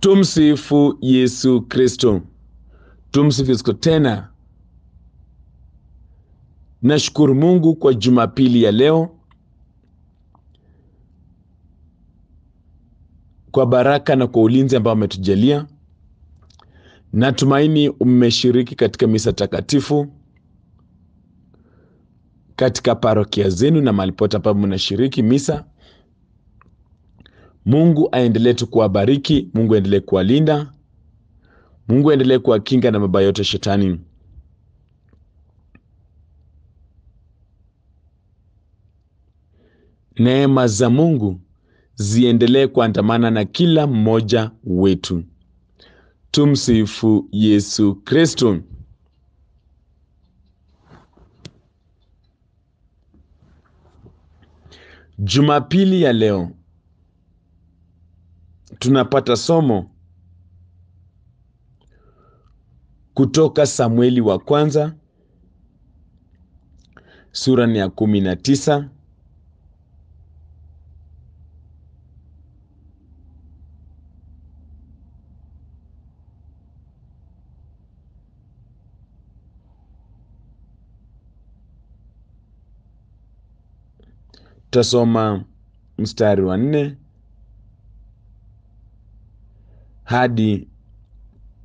Tumsifu Yesu Kristo. Tumsifu Yesu tena. Nashukuru Mungu kwa Jumapili ya leo, kwa baraka na kwa ulinzi ambao ametujalia. Natumaini umeshiriki katika misa takatifu katika parokia zenu na mahali pote ambapo mnashiriki misa. Mungu aendelee tu kuwabariki, Mungu aendelee kuwalinda, Mungu aendelee kuwakinga na mabaya yote shetani. Neema za Mungu ziendelee kuandamana na kila mmoja wetu. Tumsifu Yesu Kristo. Jumapili ya leo tunapata somo kutoka Samueli wa kwanza sura ni ya kumi na tisa. Tasoma mstari wa nne hadi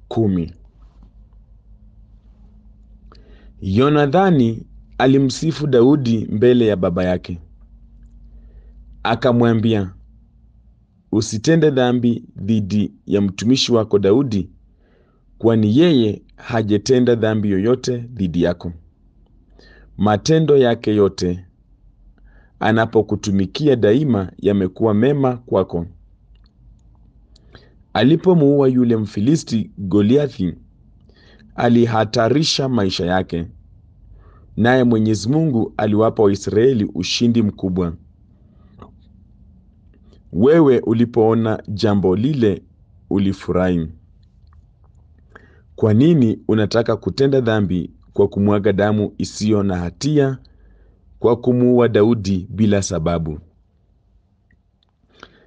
kumi. Yonadhani alimsifu Daudi mbele ya baba yake, akamwambia, usitende dhambi dhidi ya mtumishi wako Daudi, kwani yeye hajatenda dhambi yoyote dhidi yako. Matendo yake yote anapokutumikia daima yamekuwa mema kwako. Alipomuua yule Mfilisti Goliathi, alihatarisha maisha yake, naye Mwenyezi Mungu aliwapa Waisraeli ushindi mkubwa. Wewe ulipoona jambo lile ulifurahi. Kwa nini unataka kutenda dhambi kwa kumwaga damu isiyo na hatia kwa kumuua Daudi bila sababu?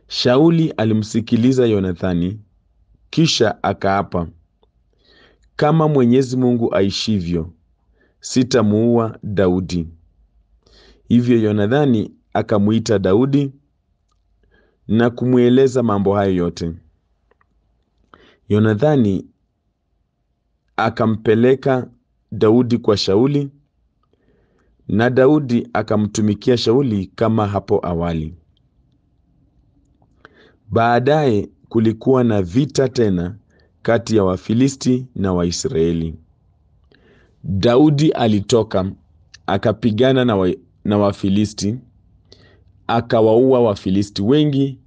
Shauli alimsikiliza Yonathani, kisha akaapa, kama Mwenyezi Mungu aishivyo, sitamuua Daudi. Hivyo yonadhani akamwita Daudi na kumweleza mambo hayo yote. yonadhani akampeleka Daudi kwa Shauli, na Daudi akamtumikia Shauli kama hapo awali. Baadaye kulikuwa na vita tena kati ya Wafilisti na Waisraeli. Daudi alitoka akapigana na, wa, na Wafilisti akawaua Wafilisti wengi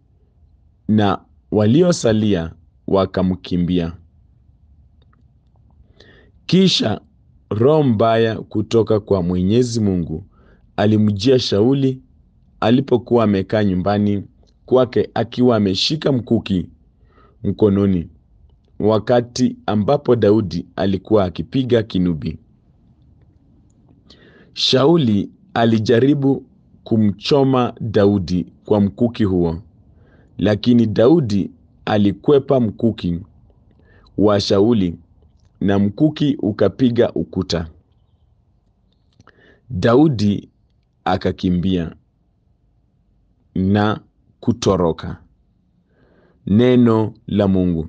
na waliosalia wakamkimbia. Kisha roho mbaya kutoka kwa Mwenyezi Mungu alimjia Shauli alipokuwa amekaa nyumbani kwake akiwa ameshika mkuki mkononi, wakati ambapo Daudi alikuwa akipiga kinubi. Shauli alijaribu kumchoma Daudi kwa mkuki huo, lakini Daudi alikwepa mkuki wa Shauli na mkuki ukapiga ukuta. Daudi akakimbia na kutoroka. Neno la Mungu.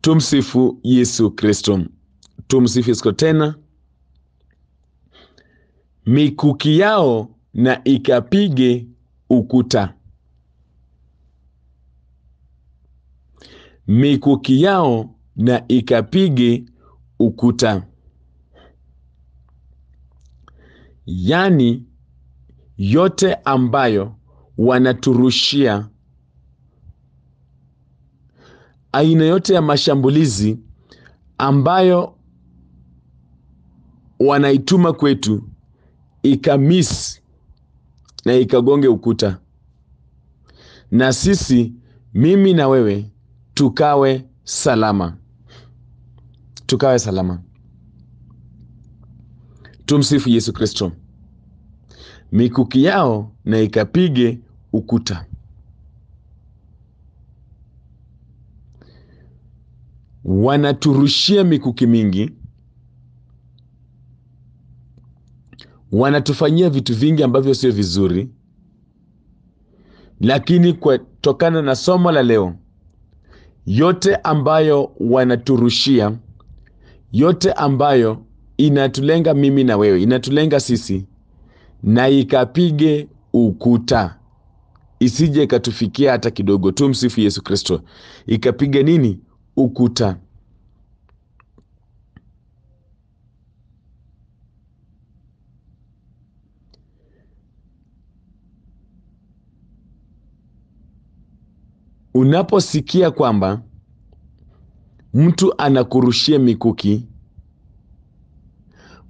Tumsifu Yesu Kristo. Tumsifu Yesu tena. Mikuki yao na ikapige ukuta. Mikuki yao na ikapige ukuta. Yaani yote ambayo wanaturushia, aina yote ya mashambulizi ambayo wanaituma kwetu ikamis na ikagonge ukuta, na sisi, mimi na wewe tukawe salama, tukawe salama. Tumsifu Yesu Kristo. Mikuki yao na ikapige ukuta. Wanaturushia mikuki mingi, wanatufanyia vitu vingi ambavyo sio vizuri, lakini kwa tokana na somo la leo, yote ambayo wanaturushia, yote ambayo inatulenga mimi na wewe, inatulenga sisi, na ikapige ukuta, isije ikatufikia hata kidogo. Tumsifu Yesu Kristo. ikapige nini? Ukuta. Unaposikia kwamba mtu anakurushia mikuki,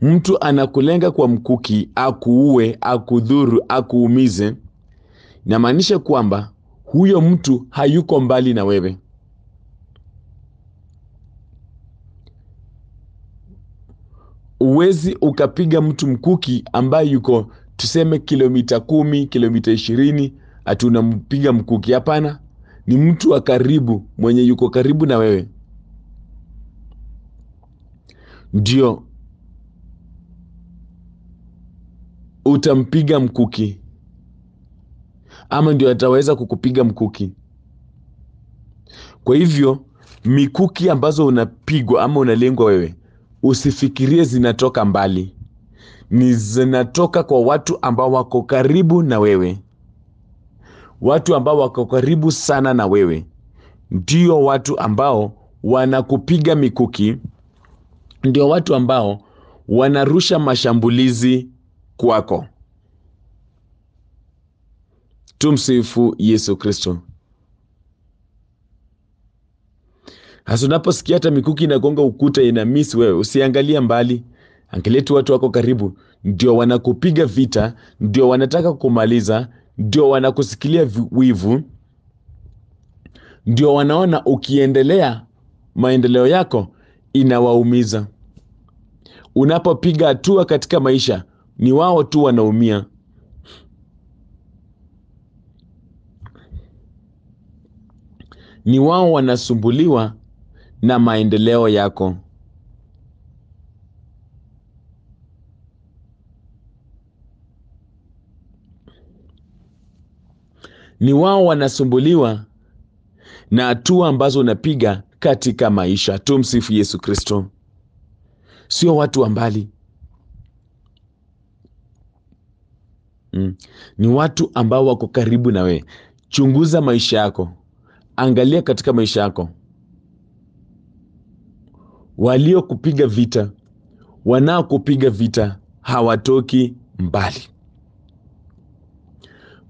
mtu anakulenga kwa mkuki akuue, akudhuru, akuumize, inamaanisha kwamba huyo mtu hayuko mbali na wewe. Uwezi ukapiga mtu mkuki ambaye yuko tuseme kilomita kumi, kilomita ishirini, ati unampiga mkuki. Hapana, ni mtu wa karibu mwenye yuko karibu na wewe ndio utampiga mkuki, ama ndio ataweza kukupiga mkuki. Kwa hivyo mikuki ambazo unapigwa ama unalengwa wewe, usifikirie zinatoka mbali, ni zinatoka kwa watu ambao wako karibu na wewe. Watu ambao wako karibu sana na wewe ndio watu ambao wanakupiga mikuki, ndio watu ambao wanarusha mashambulizi kwako. Tumsifu Yesu Kristo. Hasa unaposikia hata mikuki inagonga ukuta ina miss wewe, usiangalie mbali, angalia tu watu wako karibu, ndio wanakupiga vita, ndio wanataka kumaliza, ndio wanakusikilia wivu, ndio wanaona ukiendelea maendeleo yako inawaumiza. Unapopiga hatua katika maisha, ni wao tu wanaumia. Ni wao wanasumbuliwa na maendeleo yako. Ni wao wanasumbuliwa na hatua ambazo unapiga katika maisha. Tumsifu Yesu Kristo. Sio watu wa mbali mm. Ni watu ambao wako karibu na wewe. Chunguza maisha yako, angalia katika maisha yako, waliokupiga vita, wanaokupiga vita hawatoki mbali.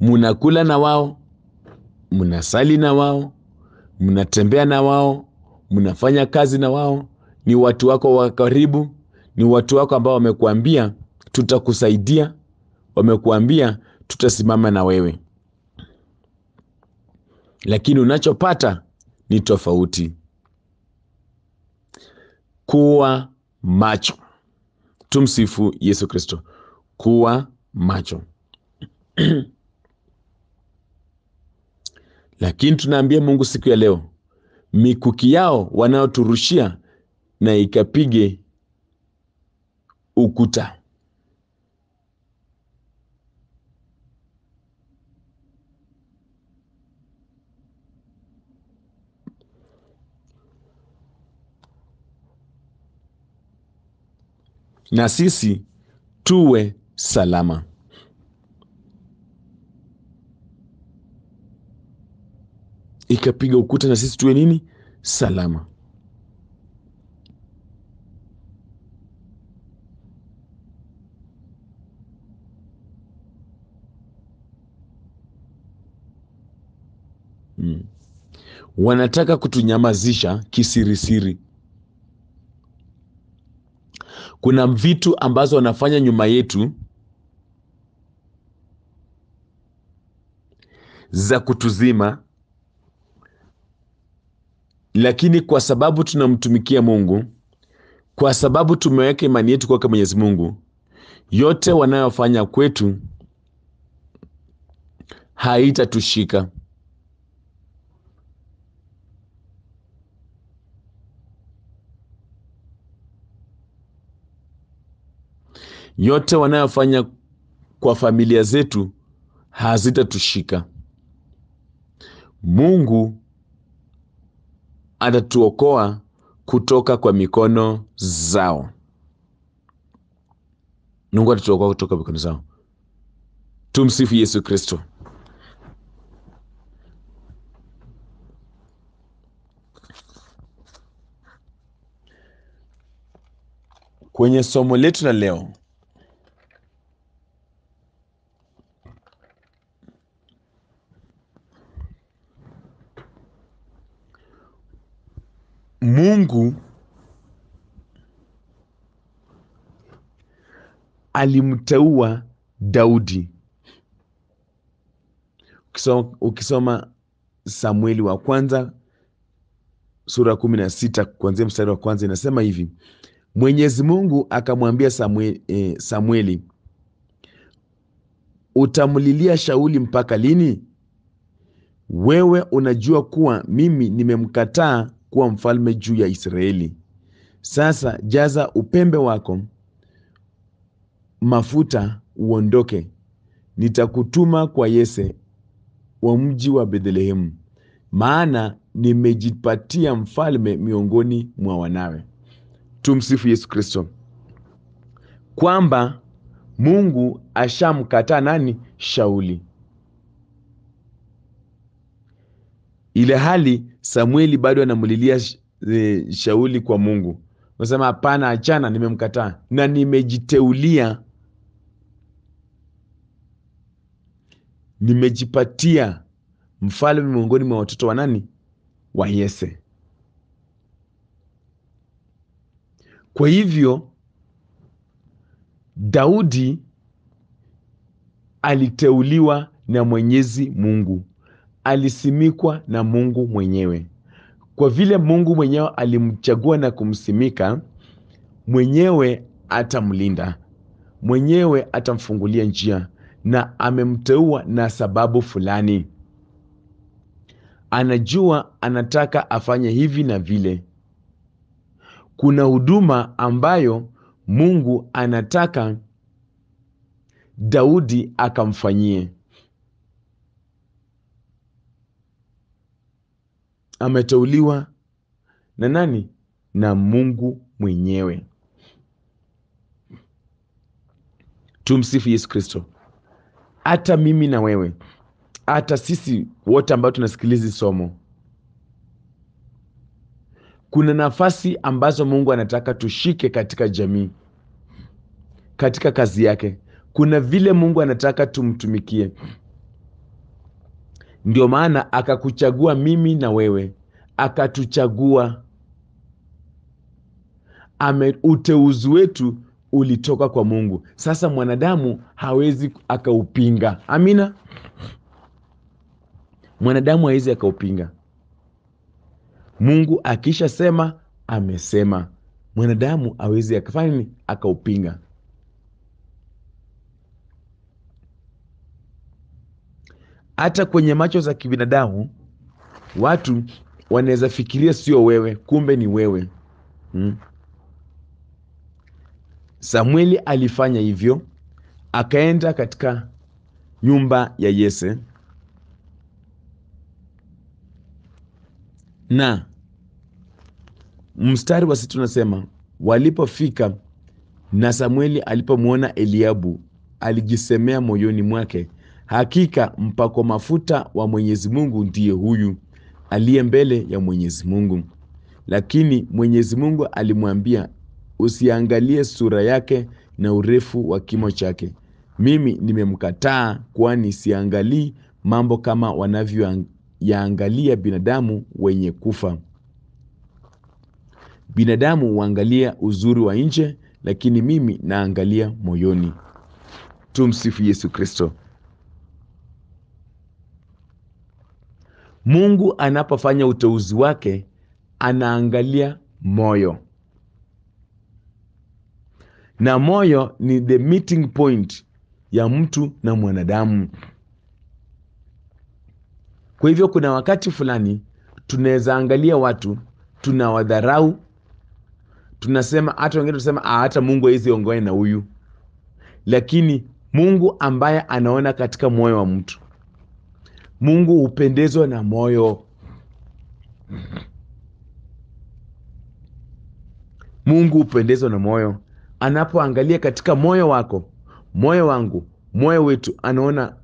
Munakula na wao, mnasali na wao, mnatembea na wao, mnafanya kazi na wao ni watu wako wa karibu, ni watu wako ambao wamekuambia tutakusaidia, wamekuambia tutasimama na wewe, lakini unachopata ni tofauti. Kuwa macho. Tumsifu Yesu Kristo. Kuwa macho. Lakini tunaambia Mungu siku ya leo, mikuki yao wanaoturushia na ikapige ukuta. Na sisi tuwe salama. Ikapiga ukuta na sisi tuwe nini? Salama. Hmm. Wanataka kutunyamazisha kisirisiri. Kuna vitu ambazo wanafanya nyuma yetu za kutuzima, lakini kwa sababu tunamtumikia Mungu, kwa sababu tumeweka imani yetu kwake Mwenyezi Mungu, yote wanayofanya kwetu haitatushika. Yote wanayofanya kwa familia zetu hazitatushika. Mungu atatuokoa kutoka kwa mikono zao. Mungu atatuokoa kutoka mikono zao. Tumsifu Yesu Kristo. Kwenye somo letu la leo Mungu alimteua Daudi. Ukisoma, ukisoma Samueli wa kwanza sura kumi na sita kuanzia mstari wa kwanza inasema hivi: Mwenyezi Mungu akamwambia Samueli, eh, Samueli, utamlilia Shauli mpaka lini? Wewe unajua kuwa mimi nimemkataa kuwa mfalme juu ya Israeli. Sasa jaza upembe wako mafuta uondoke, nitakutuma kwa Yese wa mji wa Bethlehemu, maana nimejipatia mfalme miongoni mwa wanawe. Tumsifu Yesu Kristo, kwamba Mungu ashamkataa nani? Shauli, ile hali Samueli bado anamlilia e, Shauli kwa Mungu, nasema hapana, achana, nimemkataa na nimejiteulia, nimejipatia mfalme miongoni mwa watoto wa nani? Wa Yese. Kwa hivyo Daudi aliteuliwa na Mwenyezi Mungu, alisimikwa na Mungu mwenyewe. Kwa vile Mungu mwenyewe alimchagua na kumsimika, mwenyewe atamlinda, mwenyewe atamfungulia njia, na amemteua na sababu fulani. Anajua anataka afanye hivi na vile. Kuna huduma ambayo Mungu anataka Daudi akamfanyie. Ameteuliwa na nani? Na Mungu mwenyewe. Tumsifu Yesu Kristo. Hata mimi na wewe, hata sisi wote ambao tunasikiliza somo, kuna nafasi ambazo Mungu anataka tushike katika jamii, katika kazi yake. Kuna vile Mungu anataka tumtumikie. Ndio maana akakuchagua mimi na wewe, akatuchagua. Ame, uteuzi wetu ulitoka kwa Mungu. Sasa mwanadamu hawezi akaupinga. Amina, mwanadamu hawezi akaupinga. Mungu akisha sema amesema, mwanadamu hawezi akafanya nini? Akaupinga. Hata kwenye macho za kibinadamu watu wanaweza fikiria sio wewe, kumbe ni wewe hmm. Samueli alifanya hivyo, akaenda katika nyumba ya Yese na mstari wa sita unasema walipofika na Samueli alipomwona Eliabu alijisemea moyoni mwake, hakika mpako mafuta wa Mwenyezi Mungu ndiye huyu aliye mbele ya Mwenyezi Mungu. Lakini Mwenyezi Mungu alimwambia, usiangalie sura yake na urefu wa kimo chake. Mimi nimemkataa, kwani siangalii mambo kama wanavyoyaangalia binadamu wenye kufa. Binadamu huangalia uzuri wa nje, lakini mimi naangalia moyoni. Tumsifu Yesu Kristo. Mungu anapofanya uteuzi wake anaangalia moyo. na moyo ni the meeting point ya mtu na mwanadamu. Kwa hivyo kuna wakati fulani tunaweza angalia watu tunawadharau, tunasema hata wengine tunasema "Ah, hata Mungu hawezi ongea na huyu, lakini Mungu ambaye anaona katika moyo wa mtu, Mungu hupendezwa na moyo. Mungu hupendezwa na moyo. Anapoangalia katika moyo wako, moyo wangu, moyo wetu, anaona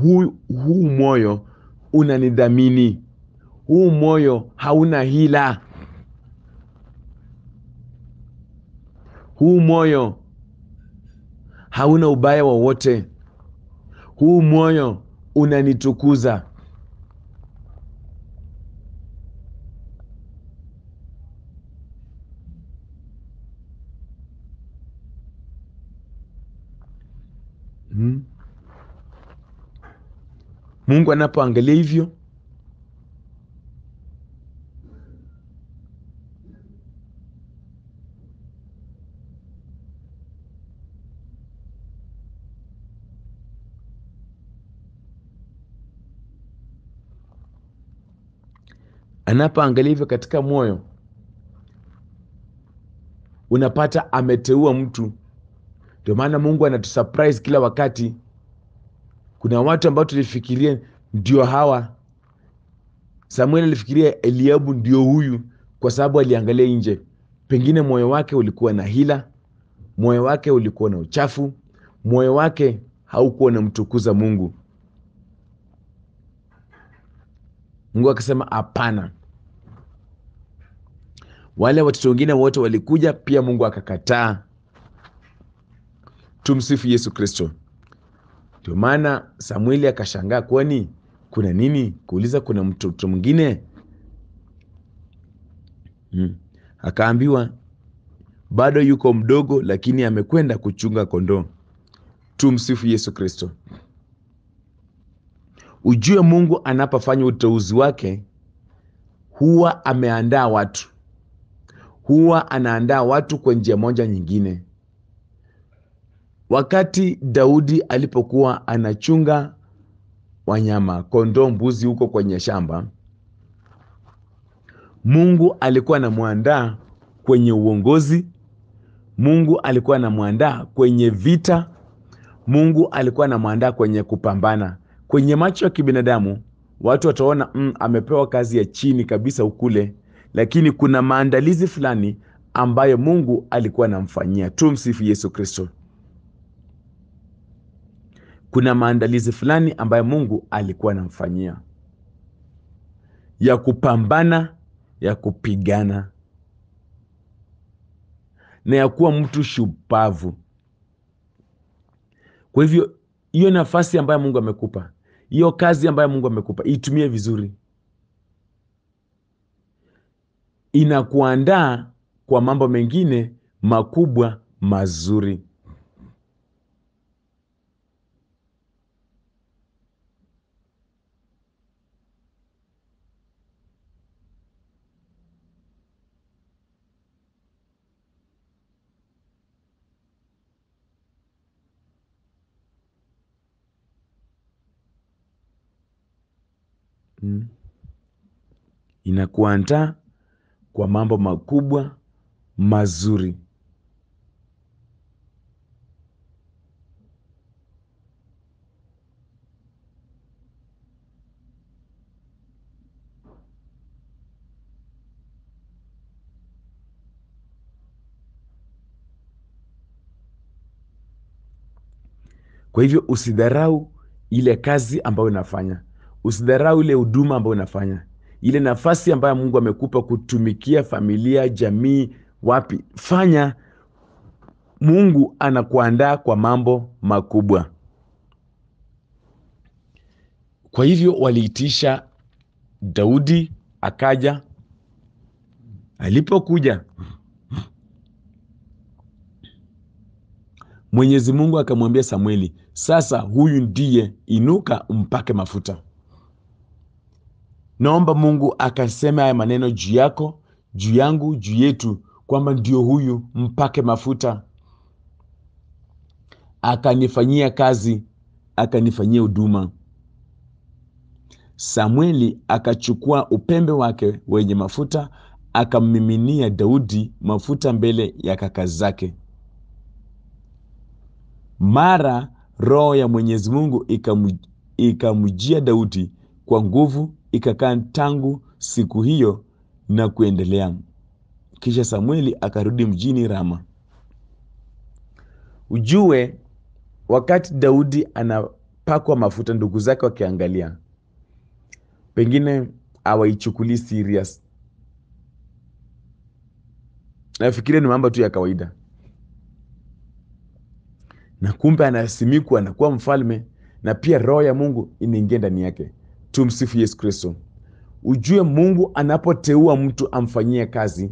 huu, huu moyo unanidhamini, huu moyo hauna hila, huu moyo hauna ubaya wowote, huu moyo unanitukuza. Hmm. Mungu anapoangalia hivyo anapoangalia hivyo katika moyo, unapata ameteua mtu. Ndio maana Mungu anatusurprise kila wakati. Kuna watu ambao tulifikiria ndio hawa. samuel alifikiria Eliabu ndio huyu, kwa sababu aliangalia nje. Pengine moyo wake ulikuwa na hila, moyo wake ulikuwa na uchafu, moyo wake haukuwa unamtukuza Mungu. Mungu akasema hapana. Wale watoto wengine wote walikuja pia, Mungu akakataa. Tumsifu Yesu Kristo. Ndio maana Samueli akashangaa, kwani kuna nini? Kuuliza kuna mtoto mwingine hmm. Akaambiwa bado yuko mdogo, lakini amekwenda kuchunga kondoo. Tumsifu Yesu Kristo. Ujue Mungu anapofanya uteuzi wake huwa ameandaa watu, huwa anaandaa watu kwa njia moja nyingine. Wakati Daudi alipokuwa anachunga wanyama kondoo, mbuzi huko kwenye shamba, Mungu alikuwa anamwandaa kwenye uongozi. Mungu alikuwa anamwandaa kwenye vita. Mungu alikuwa anamwandaa kwenye kupambana. Kwenye macho ya kibinadamu watu wataona mm, amepewa kazi ya chini kabisa ukule, lakini kuna maandalizi fulani ambayo Mungu alikuwa anamfanyia. Tumsifu Yesu Kristo. Kuna maandalizi fulani ambayo Mungu alikuwa anamfanyia ya kupambana, ya kupigana na ya kuwa mtu shupavu. Kwa hivyo hiyo nafasi ambayo Mungu amekupa, hiyo kazi ambayo Mungu amekupa, itumie vizuri. Inakuandaa kwa mambo mengine makubwa mazuri. Mm. Inakuandaa kwa mambo makubwa mazuri. Kwa hivyo usidharau ile kazi ambayo unafanya, usidharau ile huduma ambayo unafanya, ile nafasi ambayo Mungu amekupa kutumikia familia, jamii, wapi, fanya. Mungu anakuandaa kwa mambo makubwa. Kwa hivyo waliitisha Daudi, akaja. Alipokuja Mwenyezi Mungu akamwambia Samueli, sasa huyu ndiye, inuka mpake mafuta. Naomba Mungu akasema haya maneno juu yako, juu yangu, juu yetu, kwamba ndio huyu, mpake mafuta. Akanifanyia kazi, akanifanyia huduma. Samueli akachukua upembe wake wenye mafuta akammiminia Daudi mafuta mbele ya kaka zake. Mara roho ya Mwenyezi Mungu ikamjia Daudi kwa nguvu, ikakaa tangu siku hiyo na kuendelea. Kisha Samueli akarudi mjini Rama. Ujue wakati Daudi anapakwa mafuta, ndugu zake wakiangalia, pengine hawaichukulii serious. Nafikiria ni mambo tu ya kawaida, na kumbe anasimikwa, anakuwa mfalme, na pia roho ya Mungu inaingia ndani yake. Tumsifu Yesu Kristo. Ujue Mungu anapoteua mtu amfanyie kazi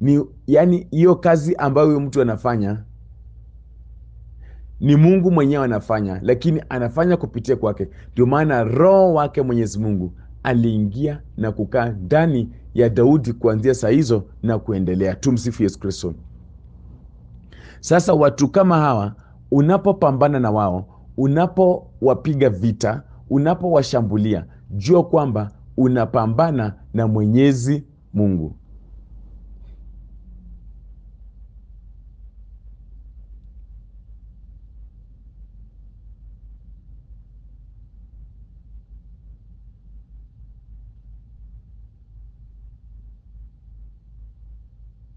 ni yani, hiyo kazi ambayo huyo mtu anafanya ni Mungu mwenyewe anafanya, lakini anafanya kupitia kwake. Ndio maana roho wake Mwenyezi Mungu aliingia na kukaa ndani ya Daudi kuanzia saa hizo na kuendelea. Tumsifu Yesu Kristo. Sasa watu kama hawa unapopambana na wao, unapowapiga vita, unapowashambulia, jua kwamba unapambana na Mwenyezi Mungu.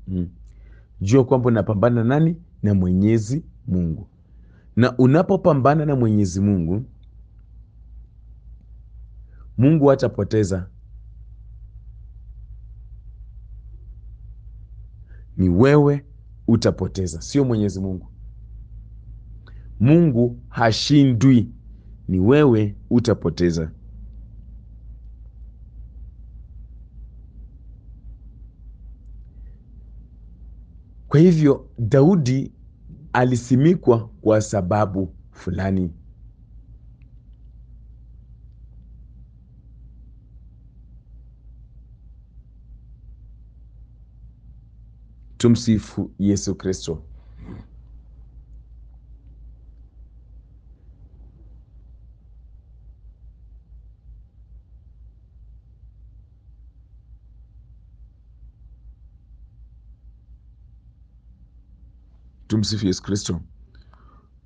Hmm. Jua kwamba unapambana nani? Na Mwenyezi Mungu. Na unapopambana na Mwenyezi Mungu, Mungu hatapoteza, ni wewe utapoteza, sio Mwenyezi Mungu. Mungu hashindwi, ni wewe utapoteza. Kwa hivyo Daudi alisimikwa kwa sababu fulani. Tumsifu Yesu Kristo. Tumsifu Yesu Kristo.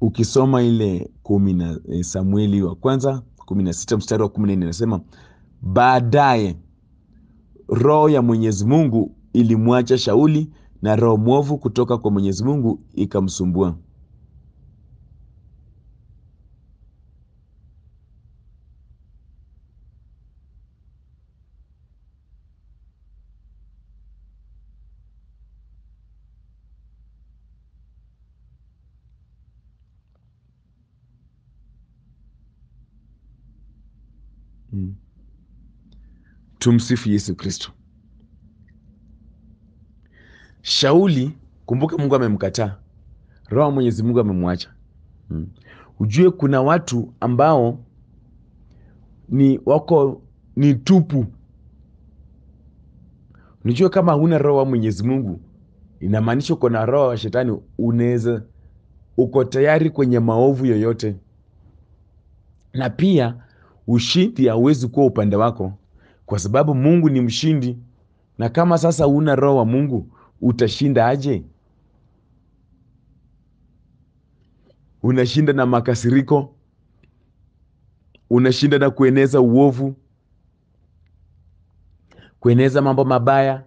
Ukisoma ile kumi na e, Samueli wa kwanza kumi na sita mstari wa kumi na nne inasema baadaye roho ya Mwenyezi Mungu ilimwacha Shauli na roho mwovu kutoka kwa Mwenyezi Mungu ikamsumbua. Hmm. Tumsifu Yesu Kristo. Shauli, kumbuka, Mungu amemkataa, roho wa Mwenyezi Mungu amemwacha. Hmm. Ujue kuna watu ambao ni wako ni tupu. Unajua, kama huna roho wa Mwenyezi Mungu inamaanisha uko na roho wa shetani, unaweza uko tayari kwenye maovu yoyote, na pia ushindi hauwezi kuwa upande wako, kwa sababu Mungu ni mshindi. Na kama sasa huna roho wa Mungu utashinda aje? Unashinda na makasiriko, unashinda na kueneza uovu, kueneza mambo mabaya,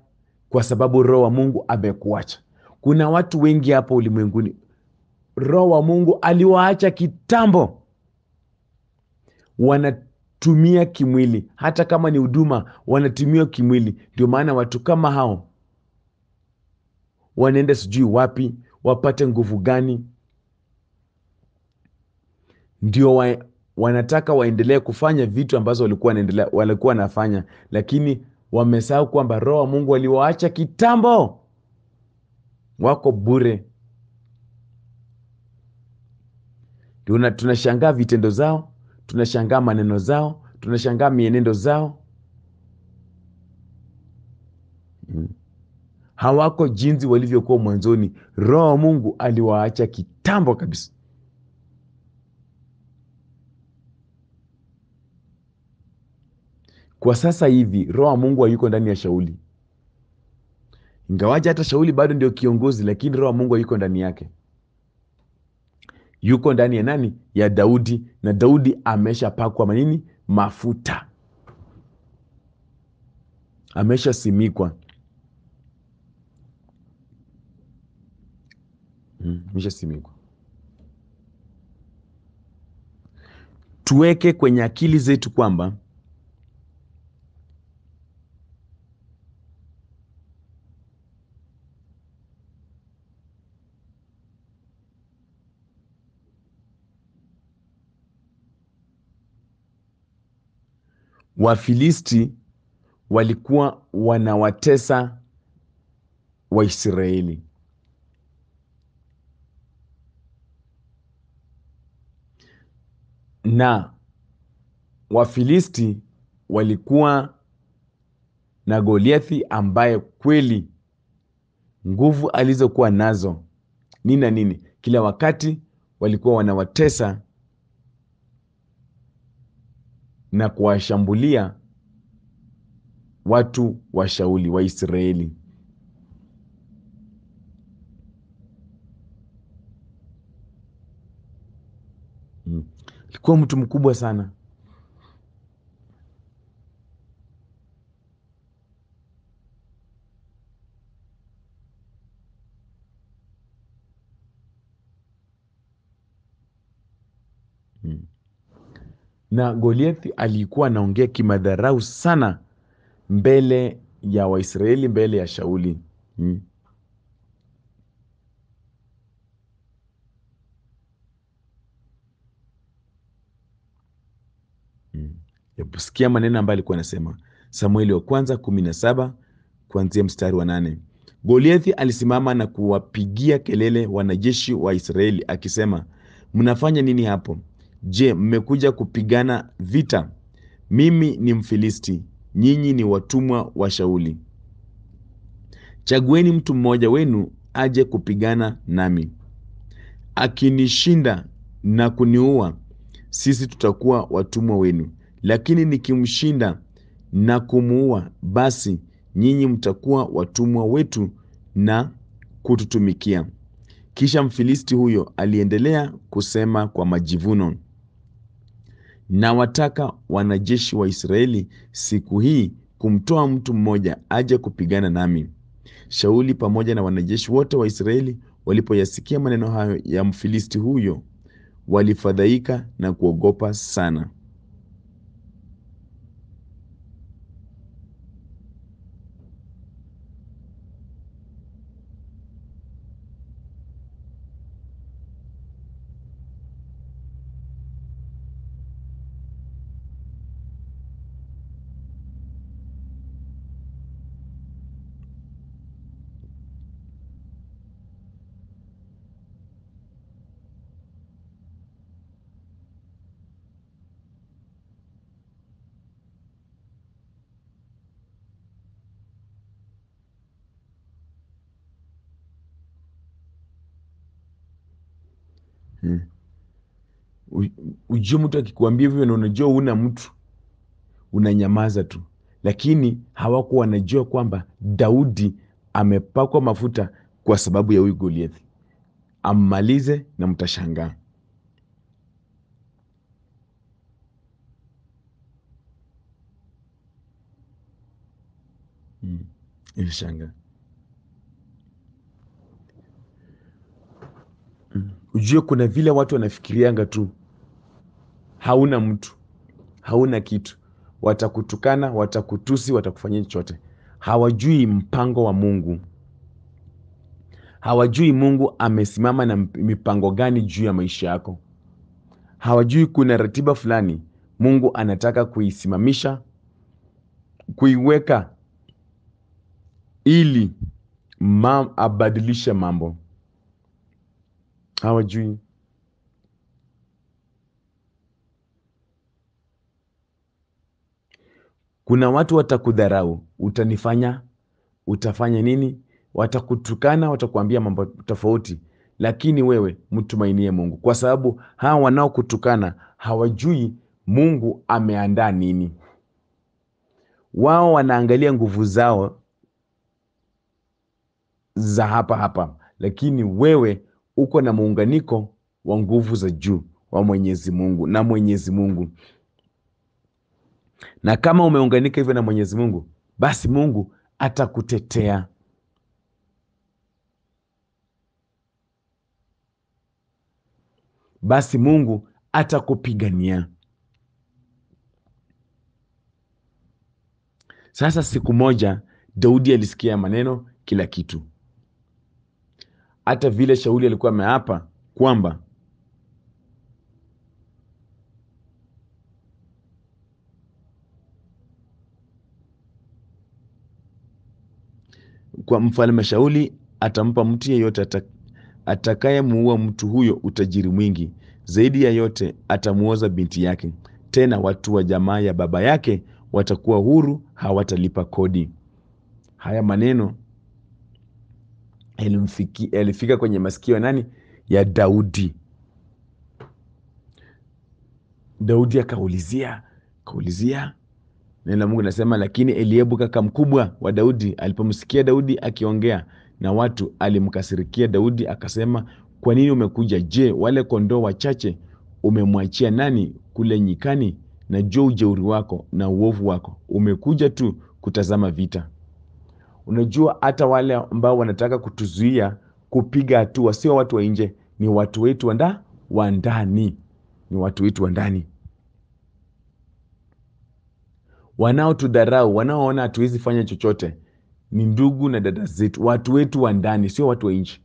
kwa sababu roho wa Mungu amekuacha. Kuna watu wengi hapo ulimwenguni roho wa Mungu aliwaacha kitambo, wanatumia kimwili, hata kama ni huduma wanatumia kimwili. Ndio maana watu kama hao wanaenda sijui wapi, wapate nguvu gani? Ndio wa, wanataka waendelee kufanya vitu ambazo walikuwa walikuwa wanafanya, lakini wamesahau kwamba roho wa Mungu aliwaacha kitambo, wako bure. Tuna, tunashangaa vitendo zao, tunashangaa maneno zao, tunashangaa mienendo zao hmm. Hawako jinsi walivyokuwa mwanzoni. Roho wa Mungu aliwaacha kitambo kabisa. Kwa sasa hivi Roho wa Mungu hayuko ndani ya Shauli, ingawaje hata Shauli bado ndio kiongozi, lakini Roho wa Mungu hayuko ndani yake. Yuko ndani ya nani? Ya Daudi, na Daudi ameshapakwa manini? Mafuta, ameshasimikwa ameshasimikwa. Tuweke kwenye akili zetu kwamba Wafilisti walikuwa wanawatesa Waisraeli. Na Wafilisti walikuwa na Goliathi ambaye kweli nguvu alizokuwa nazo ni na nini, kila wakati walikuwa wanawatesa na kuwashambulia watu wa Shauli wa Israeli. Hmm. Alikuwa mtu mkubwa sana. Hmm. Na Goliathi alikuwa anaongea kimadharau sana mbele ya Waisraeli, mbele ya Shauli. Hmm. Hmm. Hebu maneno ambayo alikuwa anasema, Samueli wa kwanza kumi na saba kuanzia mstari wa nane. Goliathi alisimama na kuwapigia kelele wanajeshi wa Israeli akisema, mnafanya nini hapo? Je, mmekuja kupigana vita? Mimi ni Mfilisti, nyinyi ni watumwa wa Shauli. Chagueni mtu mmoja wenu aje kupigana nami. Akinishinda na kuniua, sisi tutakuwa watumwa wenu, lakini nikimshinda na kumuua, basi nyinyi mtakuwa watumwa wetu na kututumikia. Kisha Mfilisti huyo aliendelea kusema kwa majivuno, nawataka wanajeshi wa Israeli siku hii kumtoa mtu mmoja aje kupigana nami. Shauli pamoja na wanajeshi wote wa Israeli walipoyasikia maneno hayo ya Mfilisti huyo, walifadhaika na kuogopa sana. Hmm. Ujue mtu akikuambia hivyo na unajua una mtu, unanyamaza tu, lakini hawakuwa wanajua kwamba Daudi amepakwa mafuta kwa sababu ya huyu Goliathi. Ammalize na mtashangaa. Hmm. Inashangaa. Ujue kuna vile watu wanafikirianga tu, hauna mtu, hauna kitu, watakutukana, watakutusi, watakufanyia chochote. Hawajui mpango wa Mungu, hawajui Mungu amesimama na mipango gani juu ya maisha yako. Hawajui kuna ratiba fulani Mungu anataka kuisimamisha, kuiweka ili ma abadilishe mambo hawajui. Kuna watu watakudharau, utanifanya, utafanya nini? watakutukana, watakuambia mambo tofauti, lakini wewe mtumainie Mungu, kwa sababu hawa wanaokutukana hawajui Mungu ameandaa nini. Wao wanaangalia nguvu zao za hapa hapa, lakini wewe uko na muunganiko wa nguvu za juu wa Mwenyezi Mungu na Mwenyezi Mungu. Na kama umeunganika hivyo na Mwenyezi Mungu, basi Mungu atakutetea. Basi Mungu atakupigania. Sasa siku moja Daudi alisikia maneno kila kitu, hata vile Shauli alikuwa ameapa kwamba kwa mfalme Shauli atampa mtu yeyote atakayemuua mtu huyo utajiri mwingi. Zaidi ya yote atamuoza binti yake. Tena watu wa jamaa ya baba yake watakuwa huru, hawatalipa kodi. Haya maneno yalifika kwenye masikio nani? Ya Daudi. Daudi akaulizia kaulizia Neno la Mungu linasema, lakini Eliabu kaka mkubwa wa Daudi alipomsikia Daudi akiongea na watu, alimkasirikia Daudi akasema, kwa nini umekuja? Je, wale kondoo wachache umemwachia nani kule nyikani? Na jua ujeuri wako na uovu wako, umekuja tu kutazama vita. Unajua, hata wale ambao wanataka kutuzuia kupiga hatua sio watu wa nje, ni watu wetu wa ndani, ni watu wetu wa ndani wanaotudharau wanaoona hatuwezi fanya chochote ni ndugu na dada zetu, watu wetu wa ndani, sio watu wa nje.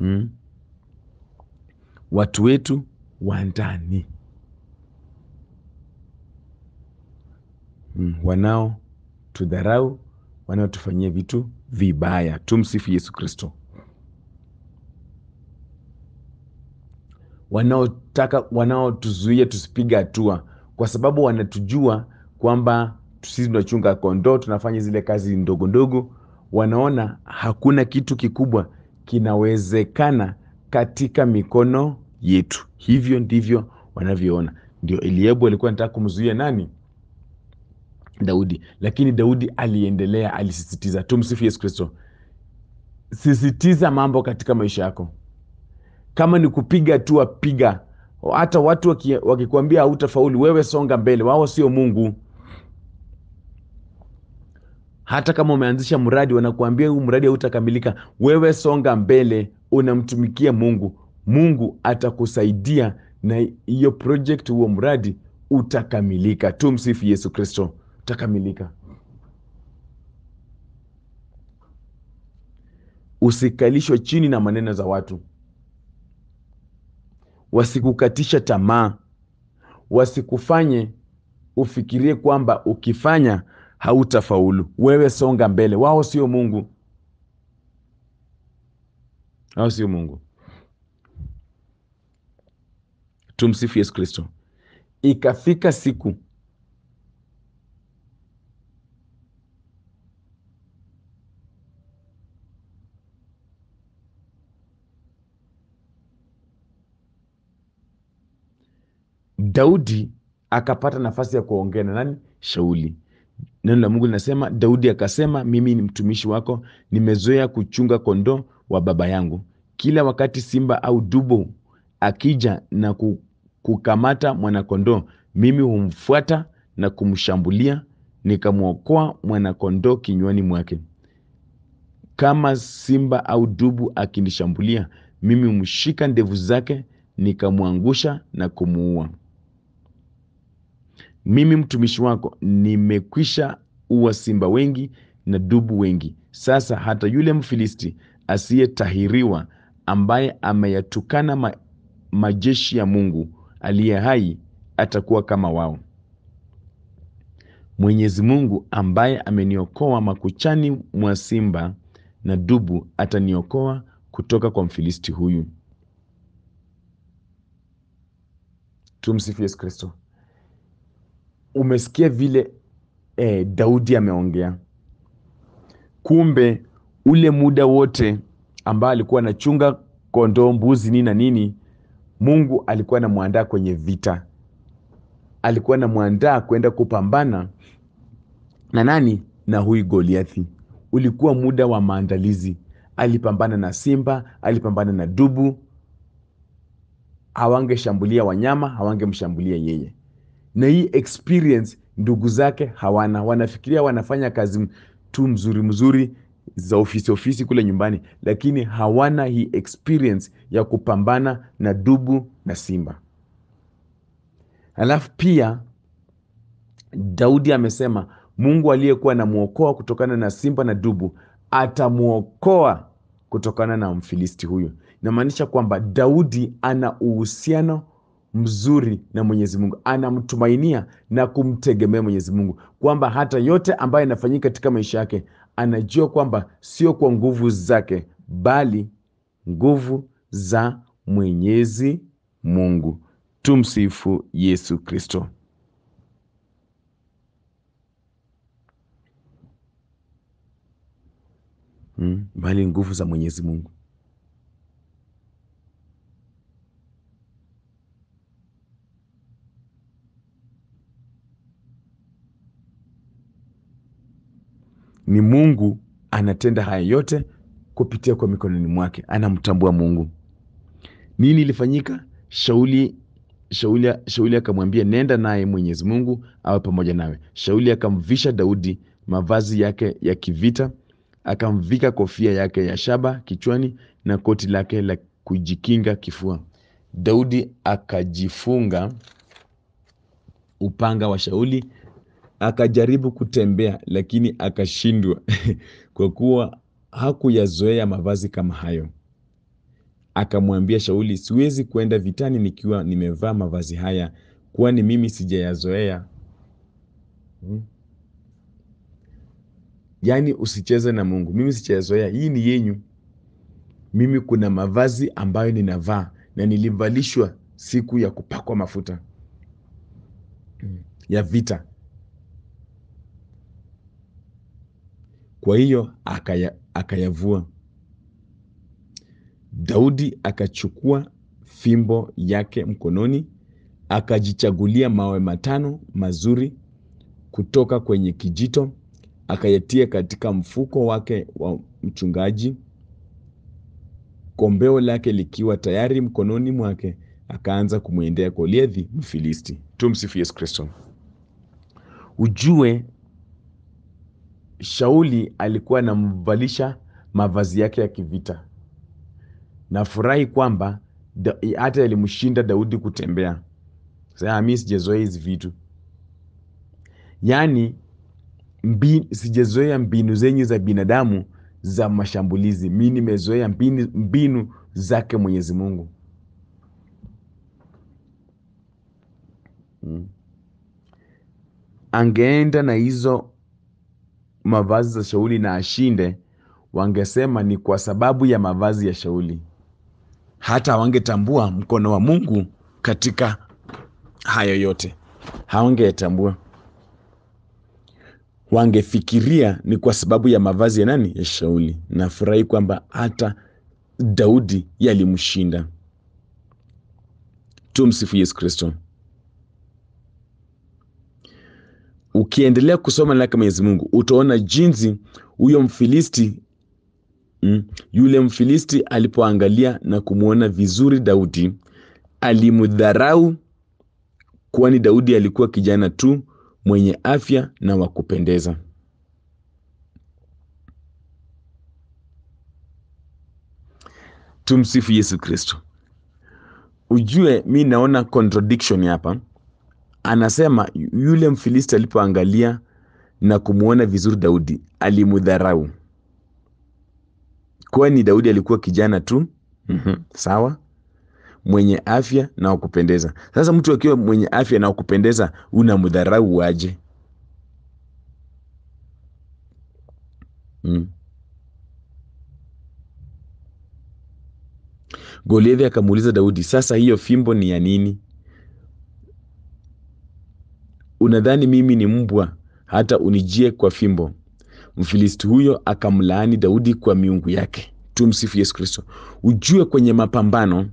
Hmm. Watu wetu wa ndani hmm. Wanaotudharau, wanaotufanyia vitu vibaya. Tumsifu Yesu Kristo. Wanaotaka, wanaotuzuia tusipiga hatua, kwa sababu wanatujua kwamba sisi tunachunga kondoo, tunafanya zile kazi ndogo ndogo. Wanaona hakuna kitu kikubwa kinawezekana katika mikono yetu. Hivyo ndivyo wanavyoona. Ndio Eliabu alikuwa anataka kumzuia nani? Daudi, lakini Daudi aliendelea, alisisitiza. Tumsifu Yesu Kristo. Sisitiza mambo katika maisha yako. Kama ni kupiga tu, piga. Hata watu wakikuambia hautafaulu, wewe songa mbele. Wao sio Mungu. Hata kama umeanzisha mradi wanakuambia huu mradi hautakamilika, wewe songa mbele, unamtumikia Mungu. Mungu atakusaidia na hiyo project, huo mradi utakamilika. Tumsifu Yesu Kristo, utakamilika. Usikalishwe chini na maneno za watu, wasikukatisha tamaa, wasikufanye ufikirie kwamba ukifanya hautafaulu. Wewe songa mbele. Wao sio Mungu, wao sio Mungu. Tumsifu Yesu Kristo. Ikafika siku Daudi akapata nafasi ya kuongea na nani? Shauli. Neno la Mungu linasema, Daudi akasema, mimi ni mtumishi wako, nimezoea kuchunga kondoo wa baba yangu. Kila wakati simba au dubu akija na kukamata mwanakondoo, mimi humfuata na kumshambulia, nikamwokoa mwanakondoo kinywani mwake. Kama simba au dubu akinishambulia, mimi humshika ndevu zake, nikamwangusha na kumuua. Mimi mtumishi wako nimekwisha uwa simba wengi na dubu wengi. Sasa hata yule Mfilisti asiyetahiriwa ambaye ameyatukana ma, majeshi ya Mungu aliye hai atakuwa kama wao. Mwenyezi Mungu ambaye ameniokoa makuchani mwa simba na dubu ataniokoa kutoka kwa Mfilisti huyu. Tumsifu Yesu Kristo. Umesikia vile eh, Daudi ameongea. Kumbe ule muda wote ambaye alikuwa anachunga kondoo, mbuzi, nini na nini, Mungu alikuwa anamwandaa kwenye vita, alikuwa anamwandaa kwenda kupambana na nani? Na huyu Goliathi. Ulikuwa muda wa maandalizi. Alipambana na simba, alipambana na dubu. Hawangeshambulia wanyama, hawangemshambulia yeye. Na hii experience ndugu zake hawana, wanafikiria wanafanya kazi tu mzuri mzuri za ofisi ofisi kule nyumbani, lakini hawana hii experience ya kupambana na dubu na simba. Alafu pia Daudi amesema Mungu aliyekuwa anamwokoa kutokana na simba na dubu atamwokoa kutokana na Mfilisti huyu. Inamaanisha kwamba Daudi ana uhusiano mzuri na Mwenyezi Mungu, anamtumainia na kumtegemea Mwenyezi Mungu, kwamba hata yote ambayo inafanyika katika maisha yake anajua kwamba sio kwa nguvu zake, bali nguvu za Mwenyezi Mungu. Tumsifu Yesu Kristo. Hmm, bali nguvu za Mwenyezi Mungu. Ni Mungu anatenda haya yote kupitia kwa mikononi mwake, anamtambua Mungu. Nini ilifanyika? Shauli Shauli Shauli akamwambia nenda naye Mwenyezi Mungu awe pamoja nawe. Shauli akamvisha Daudi mavazi yake ya kivita, akamvika kofia yake ya shaba kichwani na koti lake la kujikinga kifua. Daudi akajifunga upanga wa Shauli, akajaribu kutembea lakini akashindwa kwa kuwa hakuyazoea mavazi kama hayo. Akamwambia Shauli, siwezi kuenda vitani nikiwa nimevaa mavazi haya, kwani mimi sijayazoea. Hmm. Yaani usicheze na Mungu, mimi sijayazoea, hii ni yenyu. Mimi kuna mavazi ambayo ninavaa na nilivalishwa siku ya kupakwa mafuta ya vita. Kwa hiyo akaya, akayavua. Daudi akachukua fimbo yake mkononi, akajichagulia mawe matano mazuri kutoka kwenye kijito, akayatia katika mfuko wake wa mchungaji, kombeo lake likiwa tayari mkononi mwake, akaanza kumwendea Goliathi Mfilisti. Tumsifu Yesu Kristo. Ujue Shauli alikuwa anamvalisha mavazi yake ya kivita. Nafurahi kwamba hata alimshinda Daudi kutembea. Sasa mimi sijazoea hizi vitu, yaani sijazoea mbinu zenyu za binadamu za mashambulizi. Mi nimezoea mbinu, mbinu zake Mwenyezi Mungu hmm. Angeenda na hizo mavazi za Shauli na ashinde, wangesema ni kwa sababu ya mavazi ya Shauli. Hata hawangetambua mkono wa Mungu katika hayo yote, hawangetambua. Wangefikiria ni kwa sababu ya mavazi ya nani? Ya Shauli. Nafurahi kwamba hata Daudi yalimshinda. Tumsifu Yesu Kristo. Ukiendelea kusoma neno la Mwenyezi Mungu utaona jinsi huyo Mfilisti mm, yule Mfilisti alipoangalia na kumwona vizuri Daudi alimdharau, kwani Daudi alikuwa kijana tu mwenye afya na wa kupendeza. Tumsifu Yesu Kristo. Ujue mi naona contradiction hapa anasema yule Mfilisti alipoangalia na kumwona vizuri Daudi alimdharau, kwani Daudi alikuwa kijana tu. mm -hmm. Sawa. mwenye afya na wakupendeza. Sasa mtu akiwa mwenye afya na wakupendeza, unamdharau waje? mm. Goliathi akamuuliza Daudi, sasa hiyo fimbo ni ya nini? Unadhani mimi ni mbwa hata unijie kwa fimbo? Mfilisti huyo akamlaani Daudi kwa miungu yake. Tumsifu Yesu Kristo. Ujue kwenye mapambano,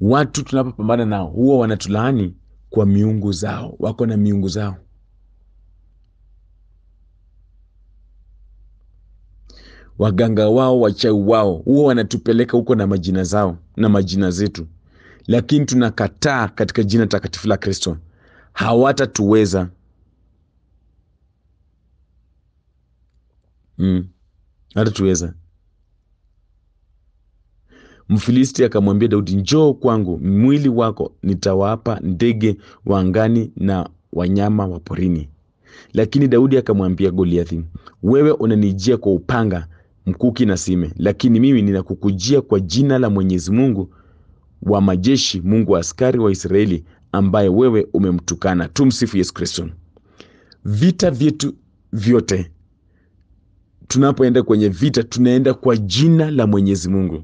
watu tunapopambana nao huwa wanatulaani kwa miungu zao, wako na miungu zao. Waganga wao, wachawi wao huwa wanatupeleka huko na majina zao na majina zetu, lakini tunakataa katika jina takatifu la Kristo, hawatatuweza. Mm. Hatatuweza. Mfilisti akamwambia Daudi, njoo kwangu, mwili wako nitawapa ndege wa angani na wanyama wa porini. Lakini Daudi akamwambia Goliathi, wewe unanijia kwa upanga, mkuki na sime, lakini mimi ninakukujia kwa jina la Mwenyezi Mungu wa majeshi, Mungu wa askari wa Israeli, ambaye wewe umemtukana. Tumsifu Yesu Kristo. Vita vyetu vyote tunapoenda kwenye vita tunaenda kwa jina la Mwenyezi Mungu.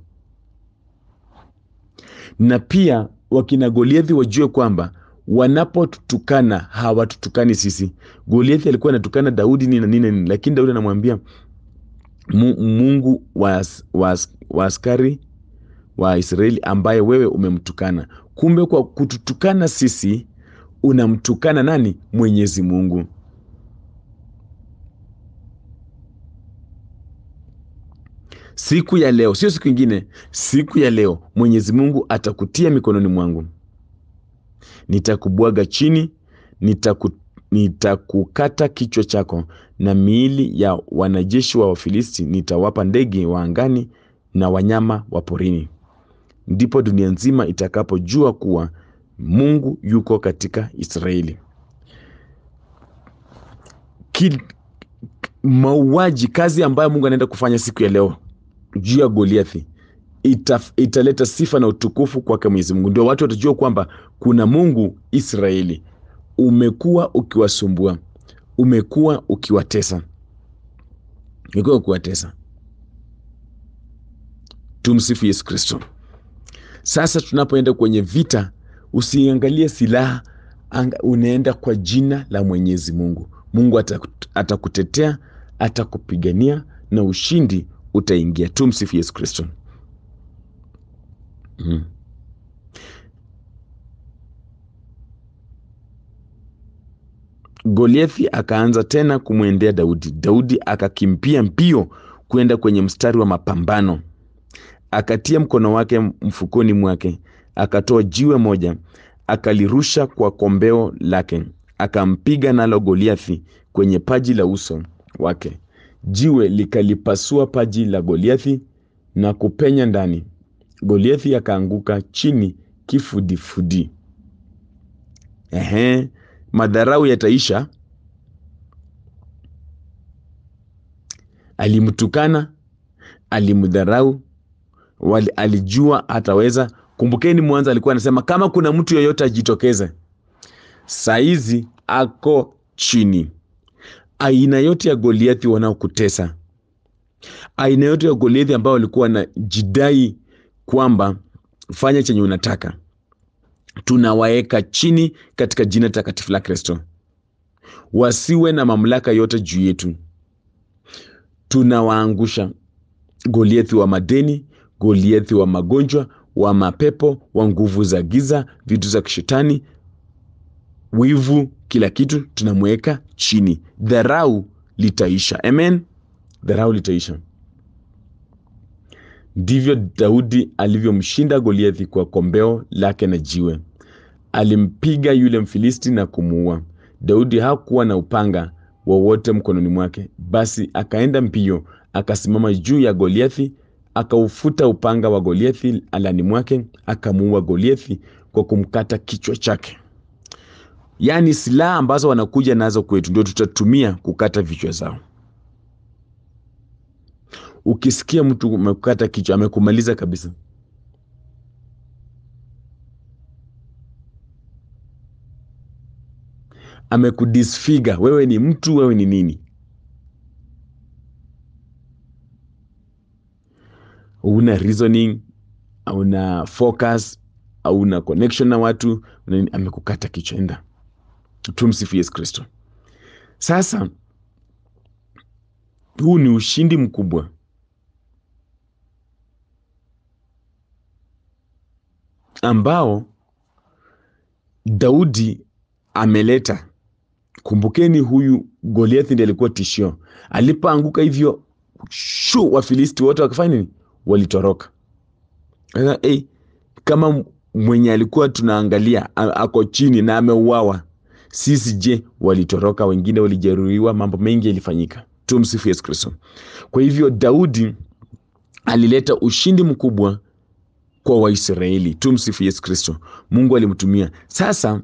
Na pia wakina Goliathi wajue kwamba wanapotutukana hawatutukani sisi. Goliathi alikuwa anatukana Daudi nini na nini lakini Daudi anamwambia Mungu wa askari wa Israeli ambaye wewe umemtukana. Kumbe kwa kututukana sisi unamtukana nani? Mwenyezi Mungu. Siku ya leo, sio siku ingine, siku ya leo Mwenyezi Mungu atakutia mikononi mwangu, nitakubwaga chini, nitaku, nitakukata kichwa chako, na miili ya wanajeshi wa Wafilisti nitawapa ndege wa angani na wanyama wa porini. Ndipo dunia nzima itakapojua kuwa Mungu yuko katika Israeli. Mauaji, kazi ambayo Mungu anaenda kufanya siku ya leo juu ya Goliathi ita, italeta sifa na utukufu kwake Mwenyezi Mungu. Ndio watu watajua kwamba kuna Mungu Israeli. Umekuwa ukiwasumbua, umekuwa ukiwatesa, umekuwa ukiwatesa. Tumsifu Yesu Kristo. Sasa tunapoenda kwenye vita, usiangalie silaha, unaenda kwa jina la Mwenyezi Mungu. Mungu atakutetea, atakupigania na ushindi utaingia. tu msifu Yesu Kristo. mm. Goliathi akaanza tena kumwendea Daudi. Daudi akakimbia mbio kwenda kwenye mstari wa mapambano, akatia mkono wake mfukoni mwake, akatoa jiwe moja, akalirusha kwa kombeo lake, akampiga nalo Goliathi kwenye paji la uso wake. Jiwe likalipasua paji la Goliathi na kupenya ndani. Goliathi akaanguka chini kifudifudi. Ehe, madharau yataisha. Alimtukana, alimdharau, alijua ataweza. Kumbukeni, mwanzo alikuwa anasema kama kuna mtu yoyote ajitokeze. Saizi ako chini. Aina yote ya Goliathi wanaokutesa, aina yote ya Goliathi ambao walikuwa na jidai kwamba fanya chenye unataka, tunawaeka chini katika jina takatifu la Kristo. Wasiwe na mamlaka yote juu yetu, tunawaangusha. Goliathi wa madeni, Goliathi wa magonjwa, wa mapepo, wa nguvu za giza, vitu za kishetani, wivu, kila kitu tunamweka chini. Dharau litaisha. Amen, dharau litaisha. Ndivyo Daudi alivyomshinda Goliathi kwa kombeo lake na jiwe. Alimpiga yule Mfilisti na kumuua. Daudi hakuwa na upanga wowote mkononi mwake, basi akaenda mbio, akasimama juu ya Goliathi, akaufuta upanga wa Goliathi alani mwake, akamuua Goliathi kwa kumkata kichwa chake. Yaani silaha ambazo wanakuja nazo kwetu ndio tutatumia kukata vichwa zao. Ukisikia mtu amekukata kichwa, amekumaliza kabisa. Amekudisfiga, wewe ni mtu, wewe ni nini? Una reasoning hauna focus hauna connection na watu amekukata kichwa. Enda. Tumsifu yesu kristo. Sasa huu ni ushindi mkubwa. Ambao daudi ameleta. Kumbukeni huyu goliathi ndi alikuwa tishio. Alipoanguka hivyo shu wafilisti wote wakafanya nini walitoroka. Sasa, hey, kama mwenye alikuwa tunaangalia ako chini na ameuawa sisi je walitoroka? Wengine walijeruhiwa? Mambo mengi yalifanyika. Tumsifu yesu kristo. Kwa hivyo daudi alileta ushindi mkubwa kwa waisraeli. Tumsifu yesu kristo. Mungu alimtumia. Sasa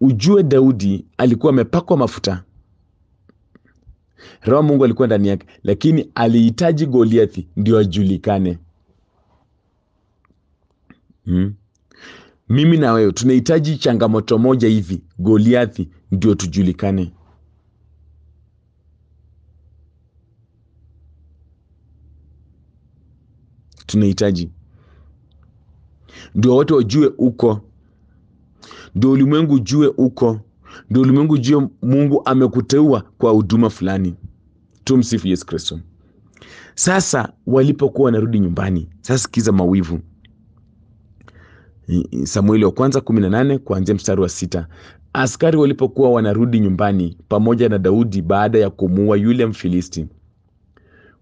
ujue daudi alikuwa amepakwa mafuta roho mungu alikuwa ndani yake lakini alihitaji goliathi ndio ajulikane. Hmm. mimi na wewe tunahitaji changamoto moja hivi goliathi ndio tujulikane. Tunahitaji. Ndio watu wajue uko. Ndio ulimwengu ujue uko ndio ulimwengu jio mungu amekuteua kwa huduma fulani. Tumsifu yesu kristo. Sasa walipokuwa wanarudi nyumbani sasa sikiza mawivu. Samueli wa kwanza 18 kuanzia mstari wa sita. Askari walipokuwa wanarudi nyumbani pamoja na daudi baada ya kumuua yule mfilisti.